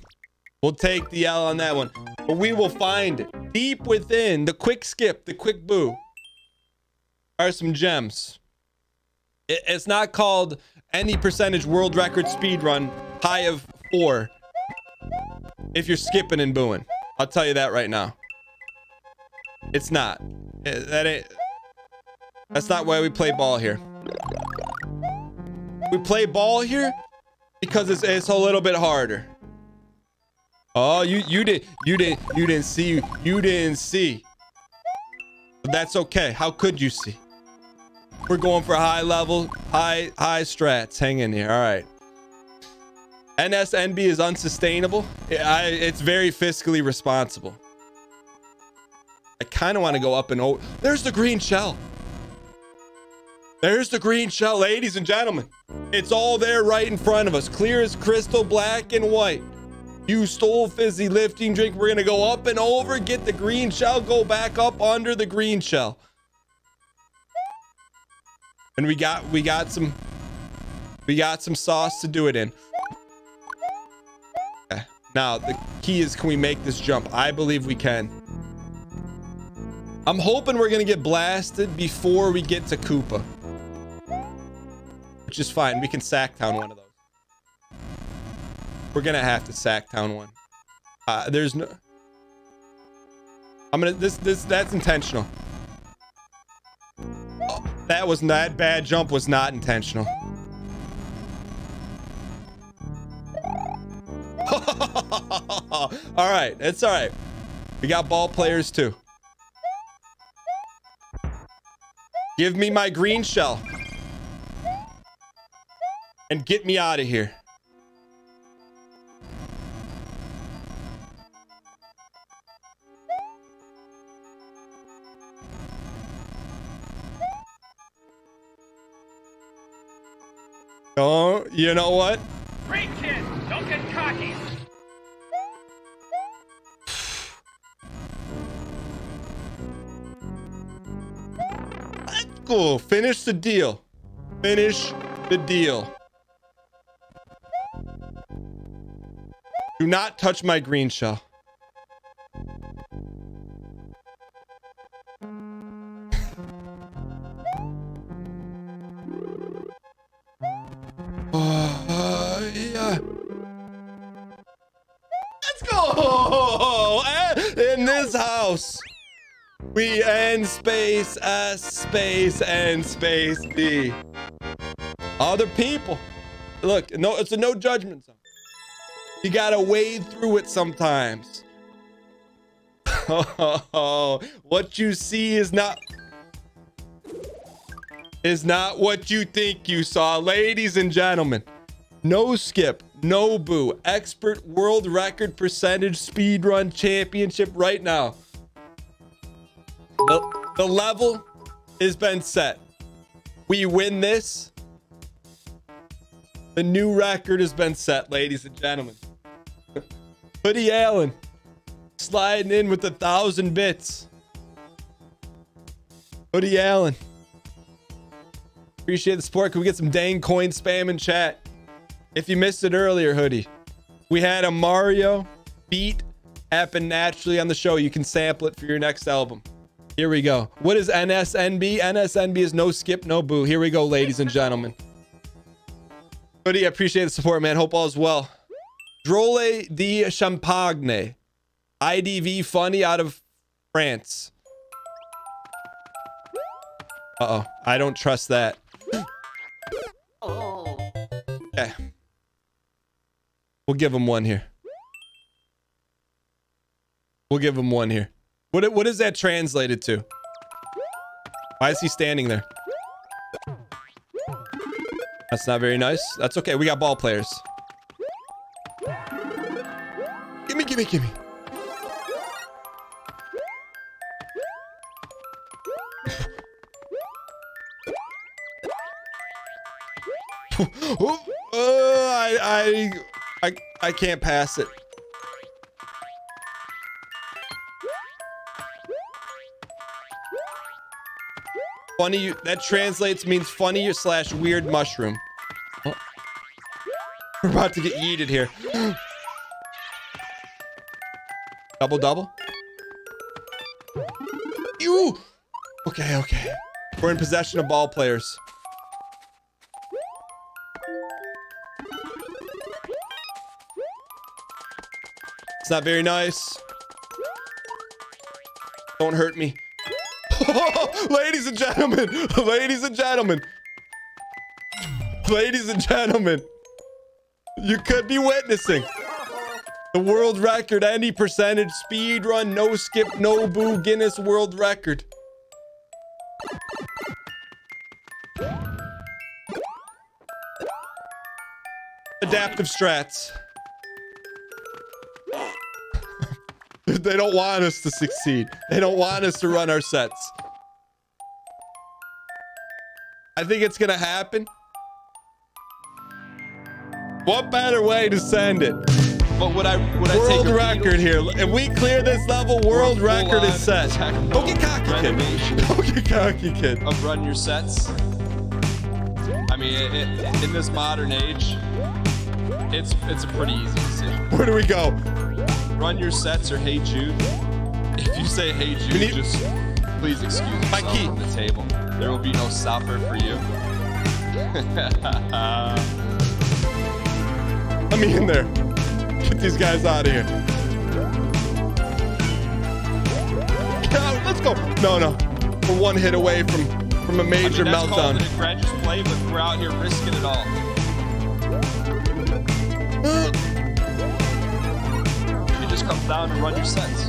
We'll take the L on that one. But we will find it deep within the quick skip, the quick boo. Are some gems. It's not called any percentage world record speed run high of four if you're skipping and booing. I'll tell you that right now. It's not. Eh, That ain't. That's not why we play ball here. We play ball here because it's, it's a little bit harder. Oh, you you did you didn't you didn't see you didn't see. But that's okay. How could you see? We're going for high level, high high strats. Hang in here. All right. NSNB is unsustainable. I, it's very fiscally responsible. I kind of want to go up and oh, there's the green shell. There's the green shell, ladies and gentlemen. It's all there right in front of us, clear as crystal, black and white. You stole fizzy lifting drink. We're gonna go up and over, get the green shell, go back up under the green shell. And we got we got some we got some sauce to do it in. Okay. Now the key is can we make this jump? I believe we can. I'm hoping we're gonna get blasted before we get to Koopa. Which is fine. We can sack town one of those. We're gonna have to sack town one. Uh, there's no. I'm gonna. This. This. That's intentional. That was that bad jump. Was not intentional. all right. It's all right. We got ball players too. Give me my green shell. And get me out of here. Oh, you know what? Great kid! Don't get cocky! Finish the deal. Finish the deal. Do not touch my green shell. Space S space and space B. Other people. Look, no, it's a no judgment zone. You gotta wade through it sometimes. what you see is not is not what you think you saw, ladies and gentlemen. No skip, no boo. Expert world record percentage speed run championship right now. The, the level has been set. We win this. The new record has been set, ladies and gentlemen. Hoodie Allen sliding in with a thousand bits. Hoodie Allen. Appreciate the support. Can we get some dang coin spam in chat? If you missed it earlier, Hoodie, we had a Mario beat happen naturally on the show. You can sample it for your next album. Here we go. What is NSNB? NSNB is no skip, no boo. Here we go, ladies and gentlemen. Buddy, I appreciate the support, man. Hope all is well. Drole di Champagne. IDV funny out of France. Uh-oh. I don't trust that. Okay. We'll give him one here. We'll give him one here. What, what is that translated to? Why is he standing there? That's not very nice. That's okay. We got ball players. Gimme, gimme, gimme. oh, I, I, I, I can't pass it. Funny, that translates means funny slash weird mushroom. Oh. We're about to get yeeted here. double, double. You. Okay, okay. We're in possession of ball players. It's not very nice. Don't hurt me. ladies and gentlemen, ladies and gentlemen, ladies and gentlemen, you could be witnessing the world record, any percentage speed run, no skip, no boo, Guinness World Record. Adaptive strats. they don't want us to succeed. They don't want us to run our sets. I think it's gonna happen. What better way to send it? But would I would I World take a record here. If we clear this level, world record is set. Don't get cocky, kid. Don't get cocky, kid. of run your sets? I mean, it, it, in this modern age, it's it's a pretty easy decision. Where do we go? Run your sets or Hey Jude. If you say Hey Jude, need- just Please excuse My yourself key. from the table. There will be no stopper for you. Let me in there. Get these guys out of here. Let's go. No, no. We're one hit away from from a major mean, that's called meltdown. an egregious play, but we're out here risking it all. Down to run your sets.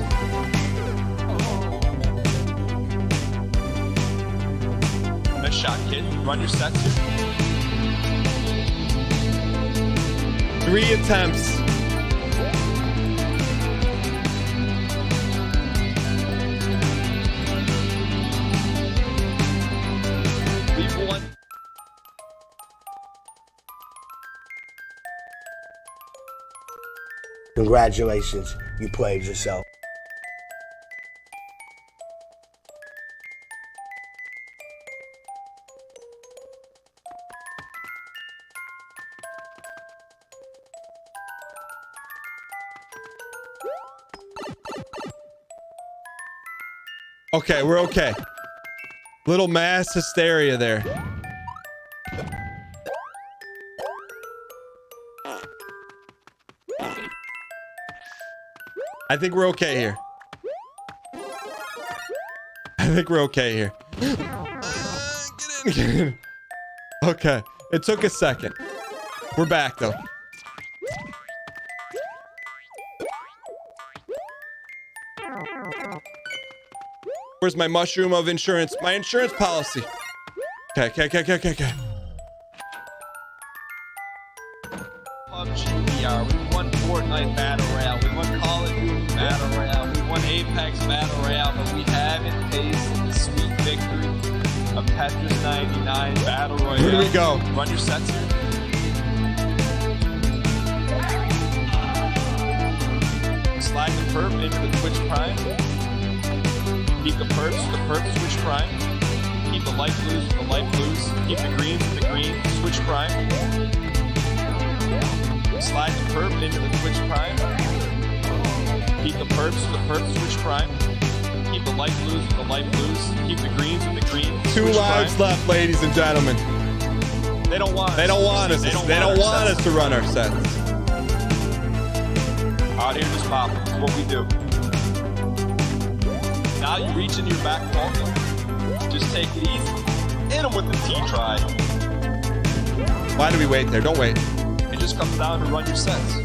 Nice shot, kid. Run your sets. Three attempts. Leave one. Congratulations, you played yourself. Okay, we're okay. Little mass hysteria there. I think we're okay here. I think we're okay here. Get in, get in. Okay, it took a second. We're back though. Where's my mushroom of insurance? My insurance policy. Okay, okay, okay, okay, okay, okay. PUBG VR. We won Fortnite Apex Battle Royale, but we haven't tasted the sweet victory of Tetris 99 Battle Royale. Where do we go? Run your sets here. Slide the perp into the Twitch Prime. Keep the perps with the perp Switch Prime. Keep the light blues with the light blues. Keep the greens with the green Switch Prime. Slide the perp into the Twitch Prime. Keep the perps with the perp Switch Prime. Keep the light blues with the light blues. Keep the greens with the green. Two lives Prime. left, ladies and gentlemen. They don't want. They don't want us. They don't, want sets. us to run our sets. Out here just popping. It's what we do. Now you reach into your back pocket. Just take it easy. Hit them with the T-try. Why do we wait there? Don't wait. It just comes down to run your sets.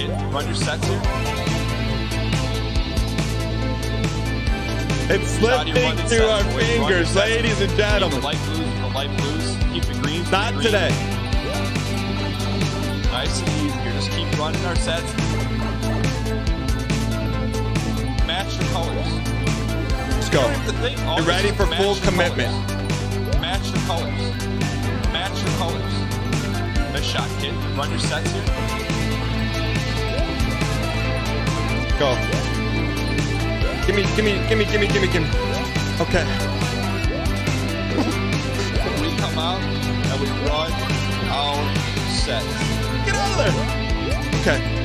Kid. Run your sets here. It's How do you run slipping through our fingers, sets. ladies and Keep the light blues the light blues. Keep the greens with Not the green. today. Nice and easy here. Just keep running our sets. Match the colors. Let's go. Here's the thing, all Get this ready for full commitment. colors. Match the colors. Match the colors. Nice shot, kid. Run your sets here. Go. Gimme, gimme, gimme, gimme, gimme, gimme. Okay. We come out and we run our sets. Get out of there. Okay.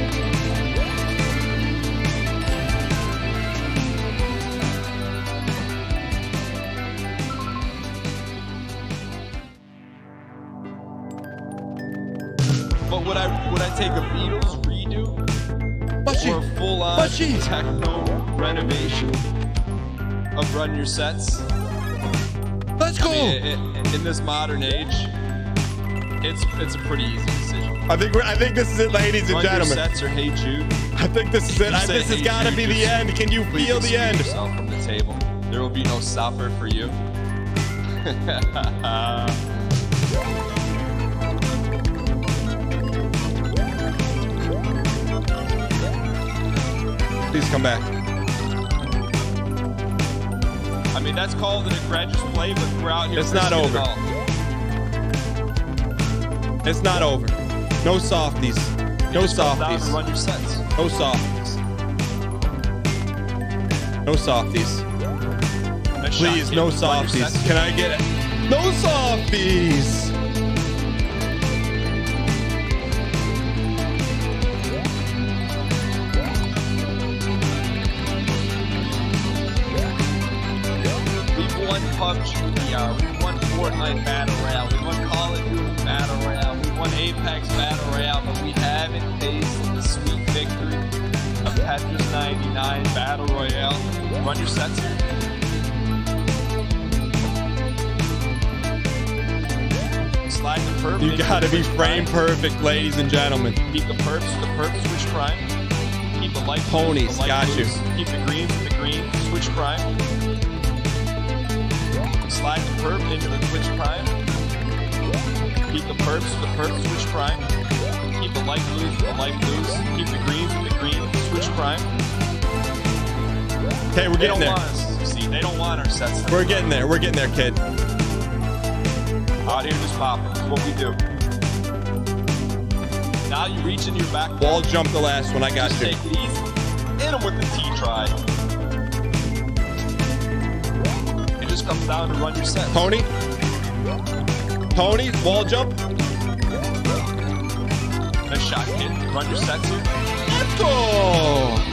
A full on Mushy. techno renovation of Run Your Sets? Let's go. I mean, i- i- in this modern age, it's it's a pretty easy decision. I think we're, I think this is it, ladies and Run Your gentlemen. Sets or Hey Jude. I think this is it. I, this has got to be the end. Can you feel the end? Yourself from the table. There will be no stopper for you. Please come back. I mean, that's called an egregious play, but we're out here. It's not risking it over. It's not over. No softies. No Just come down to softies. Run your sets. No softies. No softies. Please, no softies. Can I get it? No softies. Run your sets here. Slide the perp. You gotta be frame perfect, ladies and gentlemen. Keep the perps, the perps, switch prime. Keep the light Ponies, the light got you. Keep the greens the green, switch prime. Slide the perp into the switch prime. Keep the perps, the perps, switch prime. Keep the light blues the light blues. Keep the greens the green, switch prime. Okay, we're They getting don't there. want us. See, they don't want our sets. We're getting there. We're getting there, kid. out here just popping. That's what we do. Now you reach in your back. Wall jump the last one. I got Just you. take it easy. Hit him with the T try. It just comes down to run your set. Pony. Pony. Wall jump. Nice shot, kid. Run your sets here. Let's go.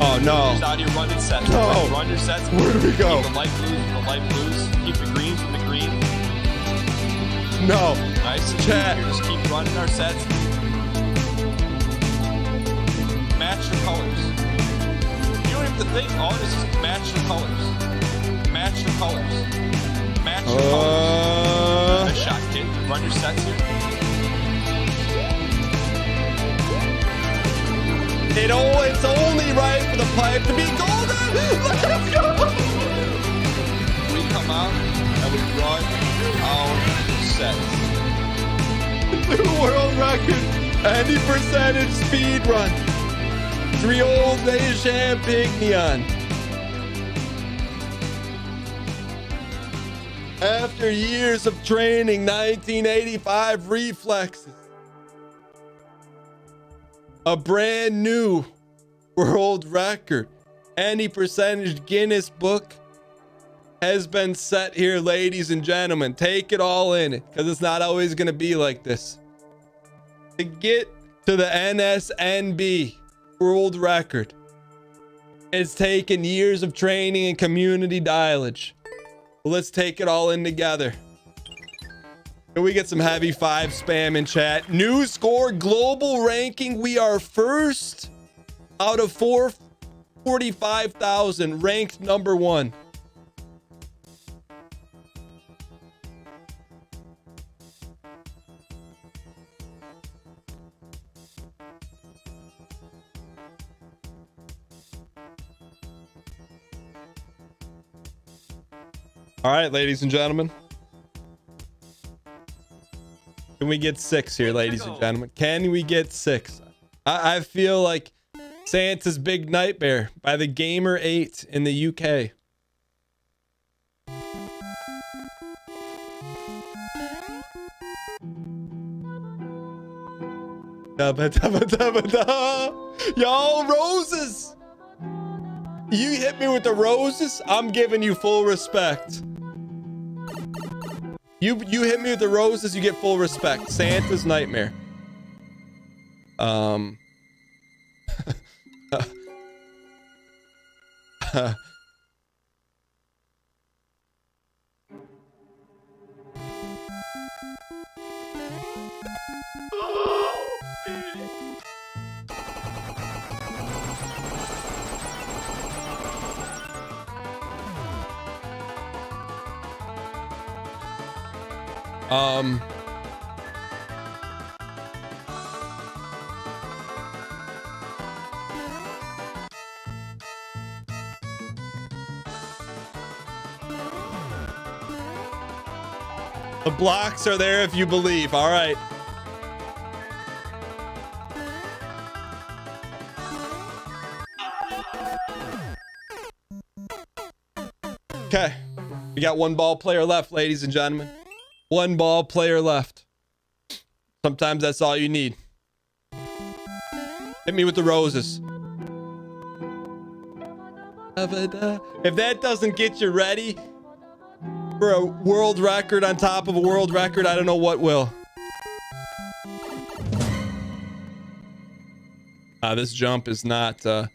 Oh no. Just out here running sets. No. Run, run your sets. Where do we go? Keep the light blues with the light blues. Keep the greens with the green. No. Nice and Chat. Just keep running our sets. Match your colors. You don't have to think. All this is match your colors. Match your colors. Match your colors. Uh, Nice shot, kid. Run your sets here. It oh, it's only right for the pipe to be golden. Let's go. We come out and we run our sets. New world record. Any percentage speed run. Three old day champagne. After years of training, 1985 reflexes. A brand new world record. Any percentage Guinness book has been set here, ladies and gentlemen. Take it all in because it's not always going to be like this. To get to the NSNB world record, it's taken years of training and community dialage. Let's take it all in together. Can we get some heavy five spam in chat? New score global ranking. We are first out of 445,000, ranked number one. All right, ladies and gentlemen. Can we get six here, ladies and gentlemen? Can we get six? I, I feel like Santa's Big Nightmare by the Gamer 8 in the UK. Dabba, dabba, dabba, da. Y'all roses. You hit me with the roses, I'm giving you full respect. You you hit me with the roses, you get full respect. Santa's nightmare. Um Um The blocks are there if you believe. All right. Okay. We got one ball player left, ladies and gentlemen. One ball player left. Sometimes that's all you need. Hit me with the roses. If that doesn't get you ready for a world record on top of a world record, I don't know what will. Uh, this jump is not. Uh...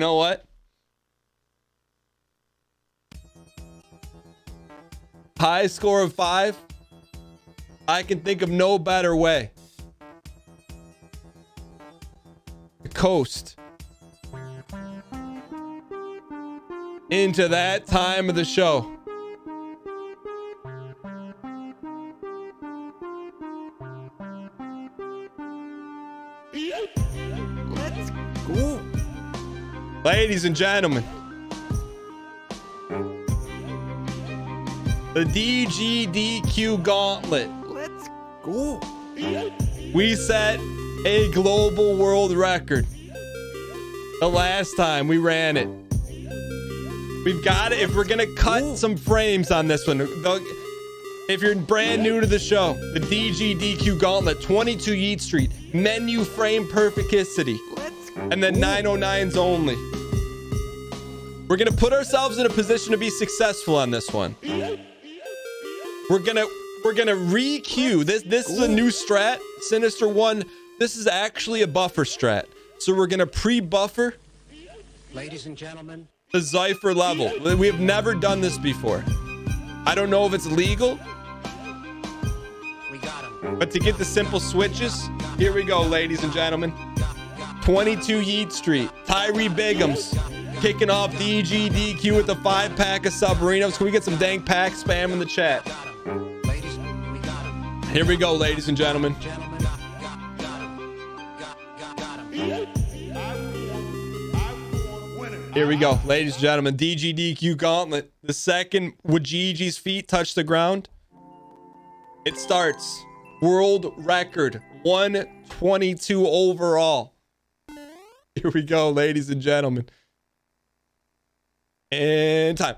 know what? High score of five. I can think of no better way. coast into that time of the show. Ladies and gentlemen, the DGDQ gauntlet. Let's go. We set a global world record. The last time we ran it. We've got it. If we're going to cut some frames on this one, if you're brand new to the show, the DGDQ gauntlet, 22 Yeet Street, menu frame perfecticity, and then 909s only. We're going to put ourselves in a position to be successful on this one. We're going to we're going to re-queue. This this is a new strat, Sinister 1. This is actually a buffer strat. So we're going to pre-buffer Ladies and gentlemen, the Zypher level. We have never done this before. I don't know if it's legal, we got him. but to get the simple switches, here we go, ladies and gentlemen. 22 Yeet Street, Tyree Bigums kicking off DGDQ with the five pack of Submarinos. Can we get some dang pack spam in the chat? Here we go, ladies and gentlemen. Here we go, ladies and gentlemen. DGDQ Gauntlet. The second Wajiji's feet touch the ground, it starts. World record 122 overall. Here we go, ladies and gentlemen. And time.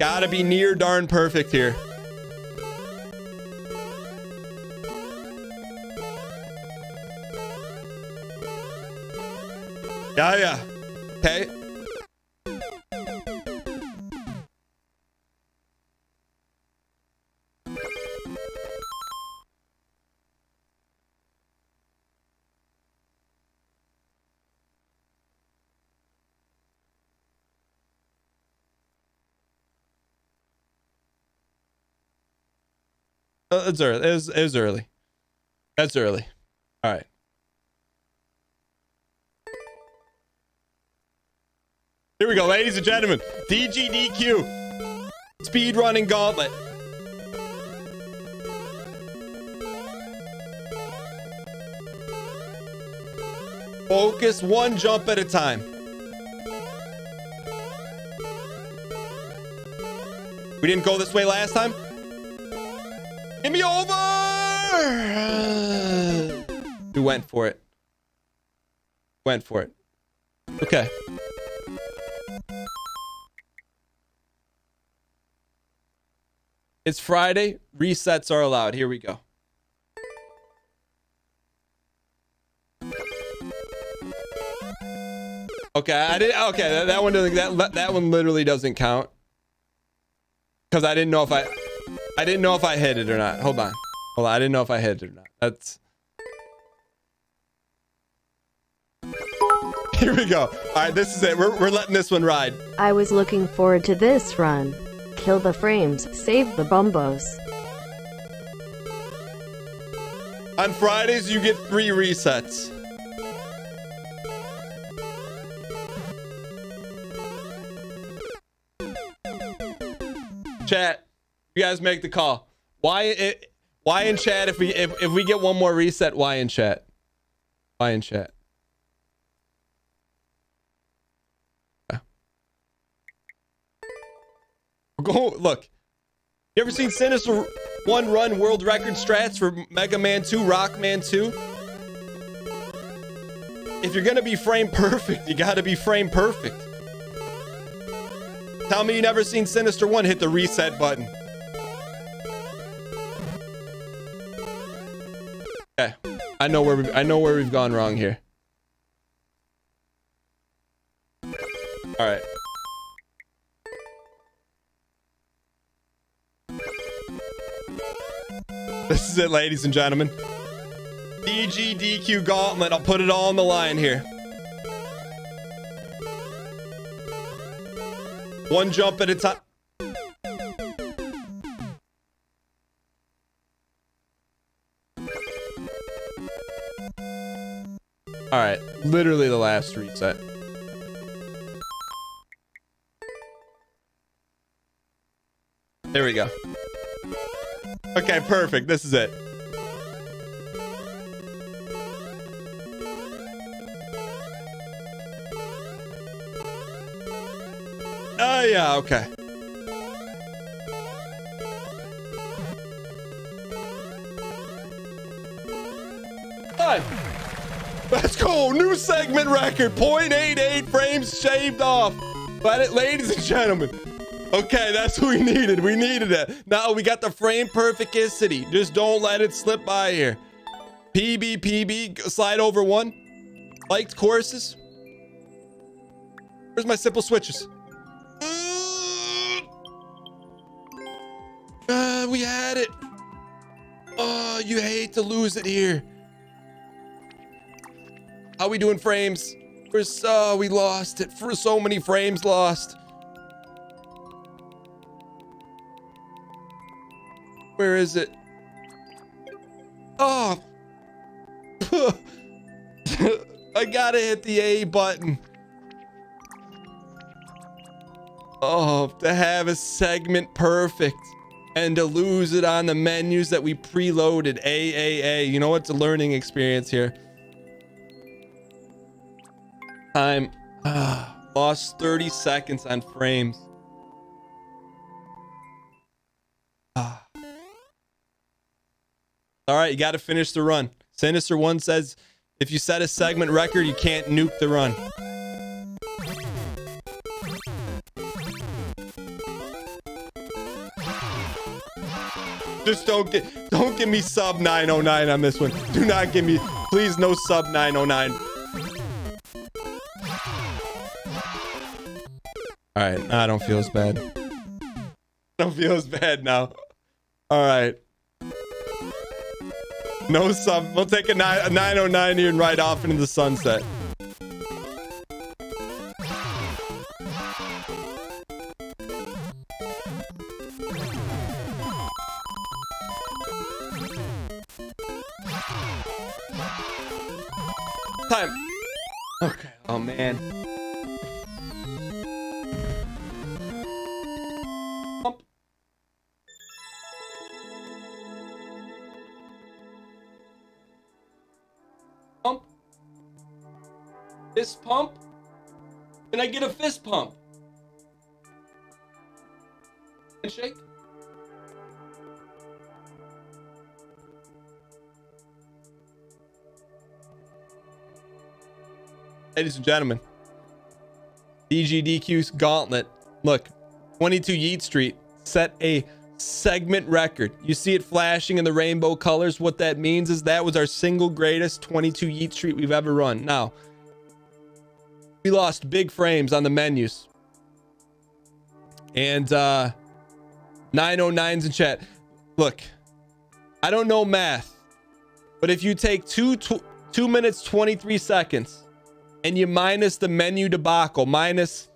Gotta be near darn perfect here. Yeah, yeah. Okay. Uh, it's early. It was, it was early. That's early. All right. Here we go, ladies and gentlemen. DGDQ. Speed running gauntlet. Focus one jump at a time. We didn't go this way last time. Give me over. We went for it. Went for it. Okay. It's Friday. Resets are allowed. Here we go. Okay, I did. Okay, that, that one doesn't. That that one literally doesn't count because I didn't know if I, I didn't know if I hit it or not. Hold on, hold on. I didn't know if I hit it or not. That's. Here we go. All right, this is it. We're we're letting this one ride. I was looking forward to this run. Kill the frames, save the bumbos. On Fridays, you get three resets. Chat, you guys make the call. Why it, why in chat if we if, if we get one more reset, why in chat? Why in chat? Going look. You ever seen Sinister One Run World Record strats for Mega Man 2, Rockman 2? If you're gonna be frame perfect, you gotta be frame perfect. Tell me you never seen Sinister One hit the reset button. Okay, I know where we I know where we've gone wrong here. All right. This is it, ladies and gentlemen. DGDQ gauntlet. I'll put it all on the line here. One jump at a time. All right, literally the last reset. There we go. Okay, perfect. This is it. Oh, yeah, okay. Hi. Let's go. New segment record. 0.88 frames shaved off. But it, ladies and gentlemen. Okay, that's what we needed. We needed it. Now we got the frame perfecticity. Just don't let it slip by here. PB, PB, slide over one. Liked courses. Where's my simple switches? Uh, we had it. Oh, you hate to lose it here. How we doing frames? We're so we lost it for so many frames lost. Where is it? Oh. I gotta hit the A button. Oh, to have a segment perfect and to lose it on the menus that we preloaded. A, A, A. You know what's a learning experience here? Time. Ah, lost 30 seconds on frames. All right, you got to finish the run. Sinister One says if you set a segment record, you can't nuke the run. Just don't get don't give me sub 909 on this one. Do not give me please no sub 909. All right, I don't feel as bad. I don't feel as bad now. All right. No sub. We'll take a, nine, a 909 here and ride off into the sunset. Get a fist pump? Handshake. Ladies and gentlemen, DGDQ's gauntlet. Look, 22 Yeet Street set a segment record. You see it flashing in the rainbow colors. What that means is that was our single greatest 22 Yeet Street we've ever run. Now, we lost big frames on the menus. And uh 909s in chat. Look, I don't know math, but if you take two, tw- two minutes, 23 seconds and you minus the menu debacle, minus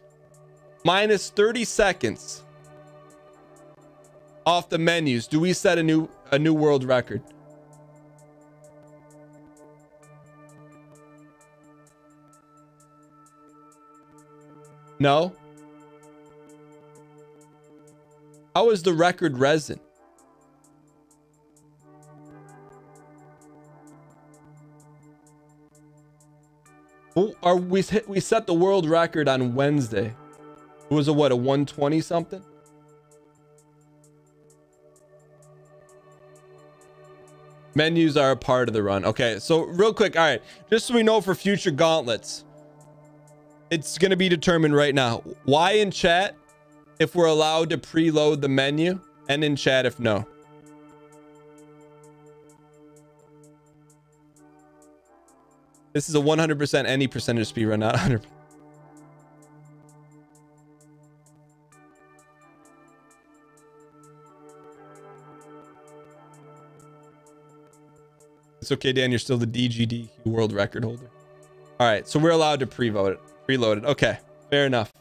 minus 30 seconds off the menus, do we set a new a new world record? No. How is the record resin? Are we we set the world record on Wednesday? It was a what a 120 something? Menus are a part of the run. Okay, so real quick, all right, just so we know for future gauntlets, it's gonna be determined right now. Why in chat if we're allowed to preload the menu, and in chat if no. This is a 100% any percentage speed run, not 100. It's okay, Dan. You're still the DGD world record holder. All right, so we're allowed to pre-vote it, preload it. Okay, fair enough.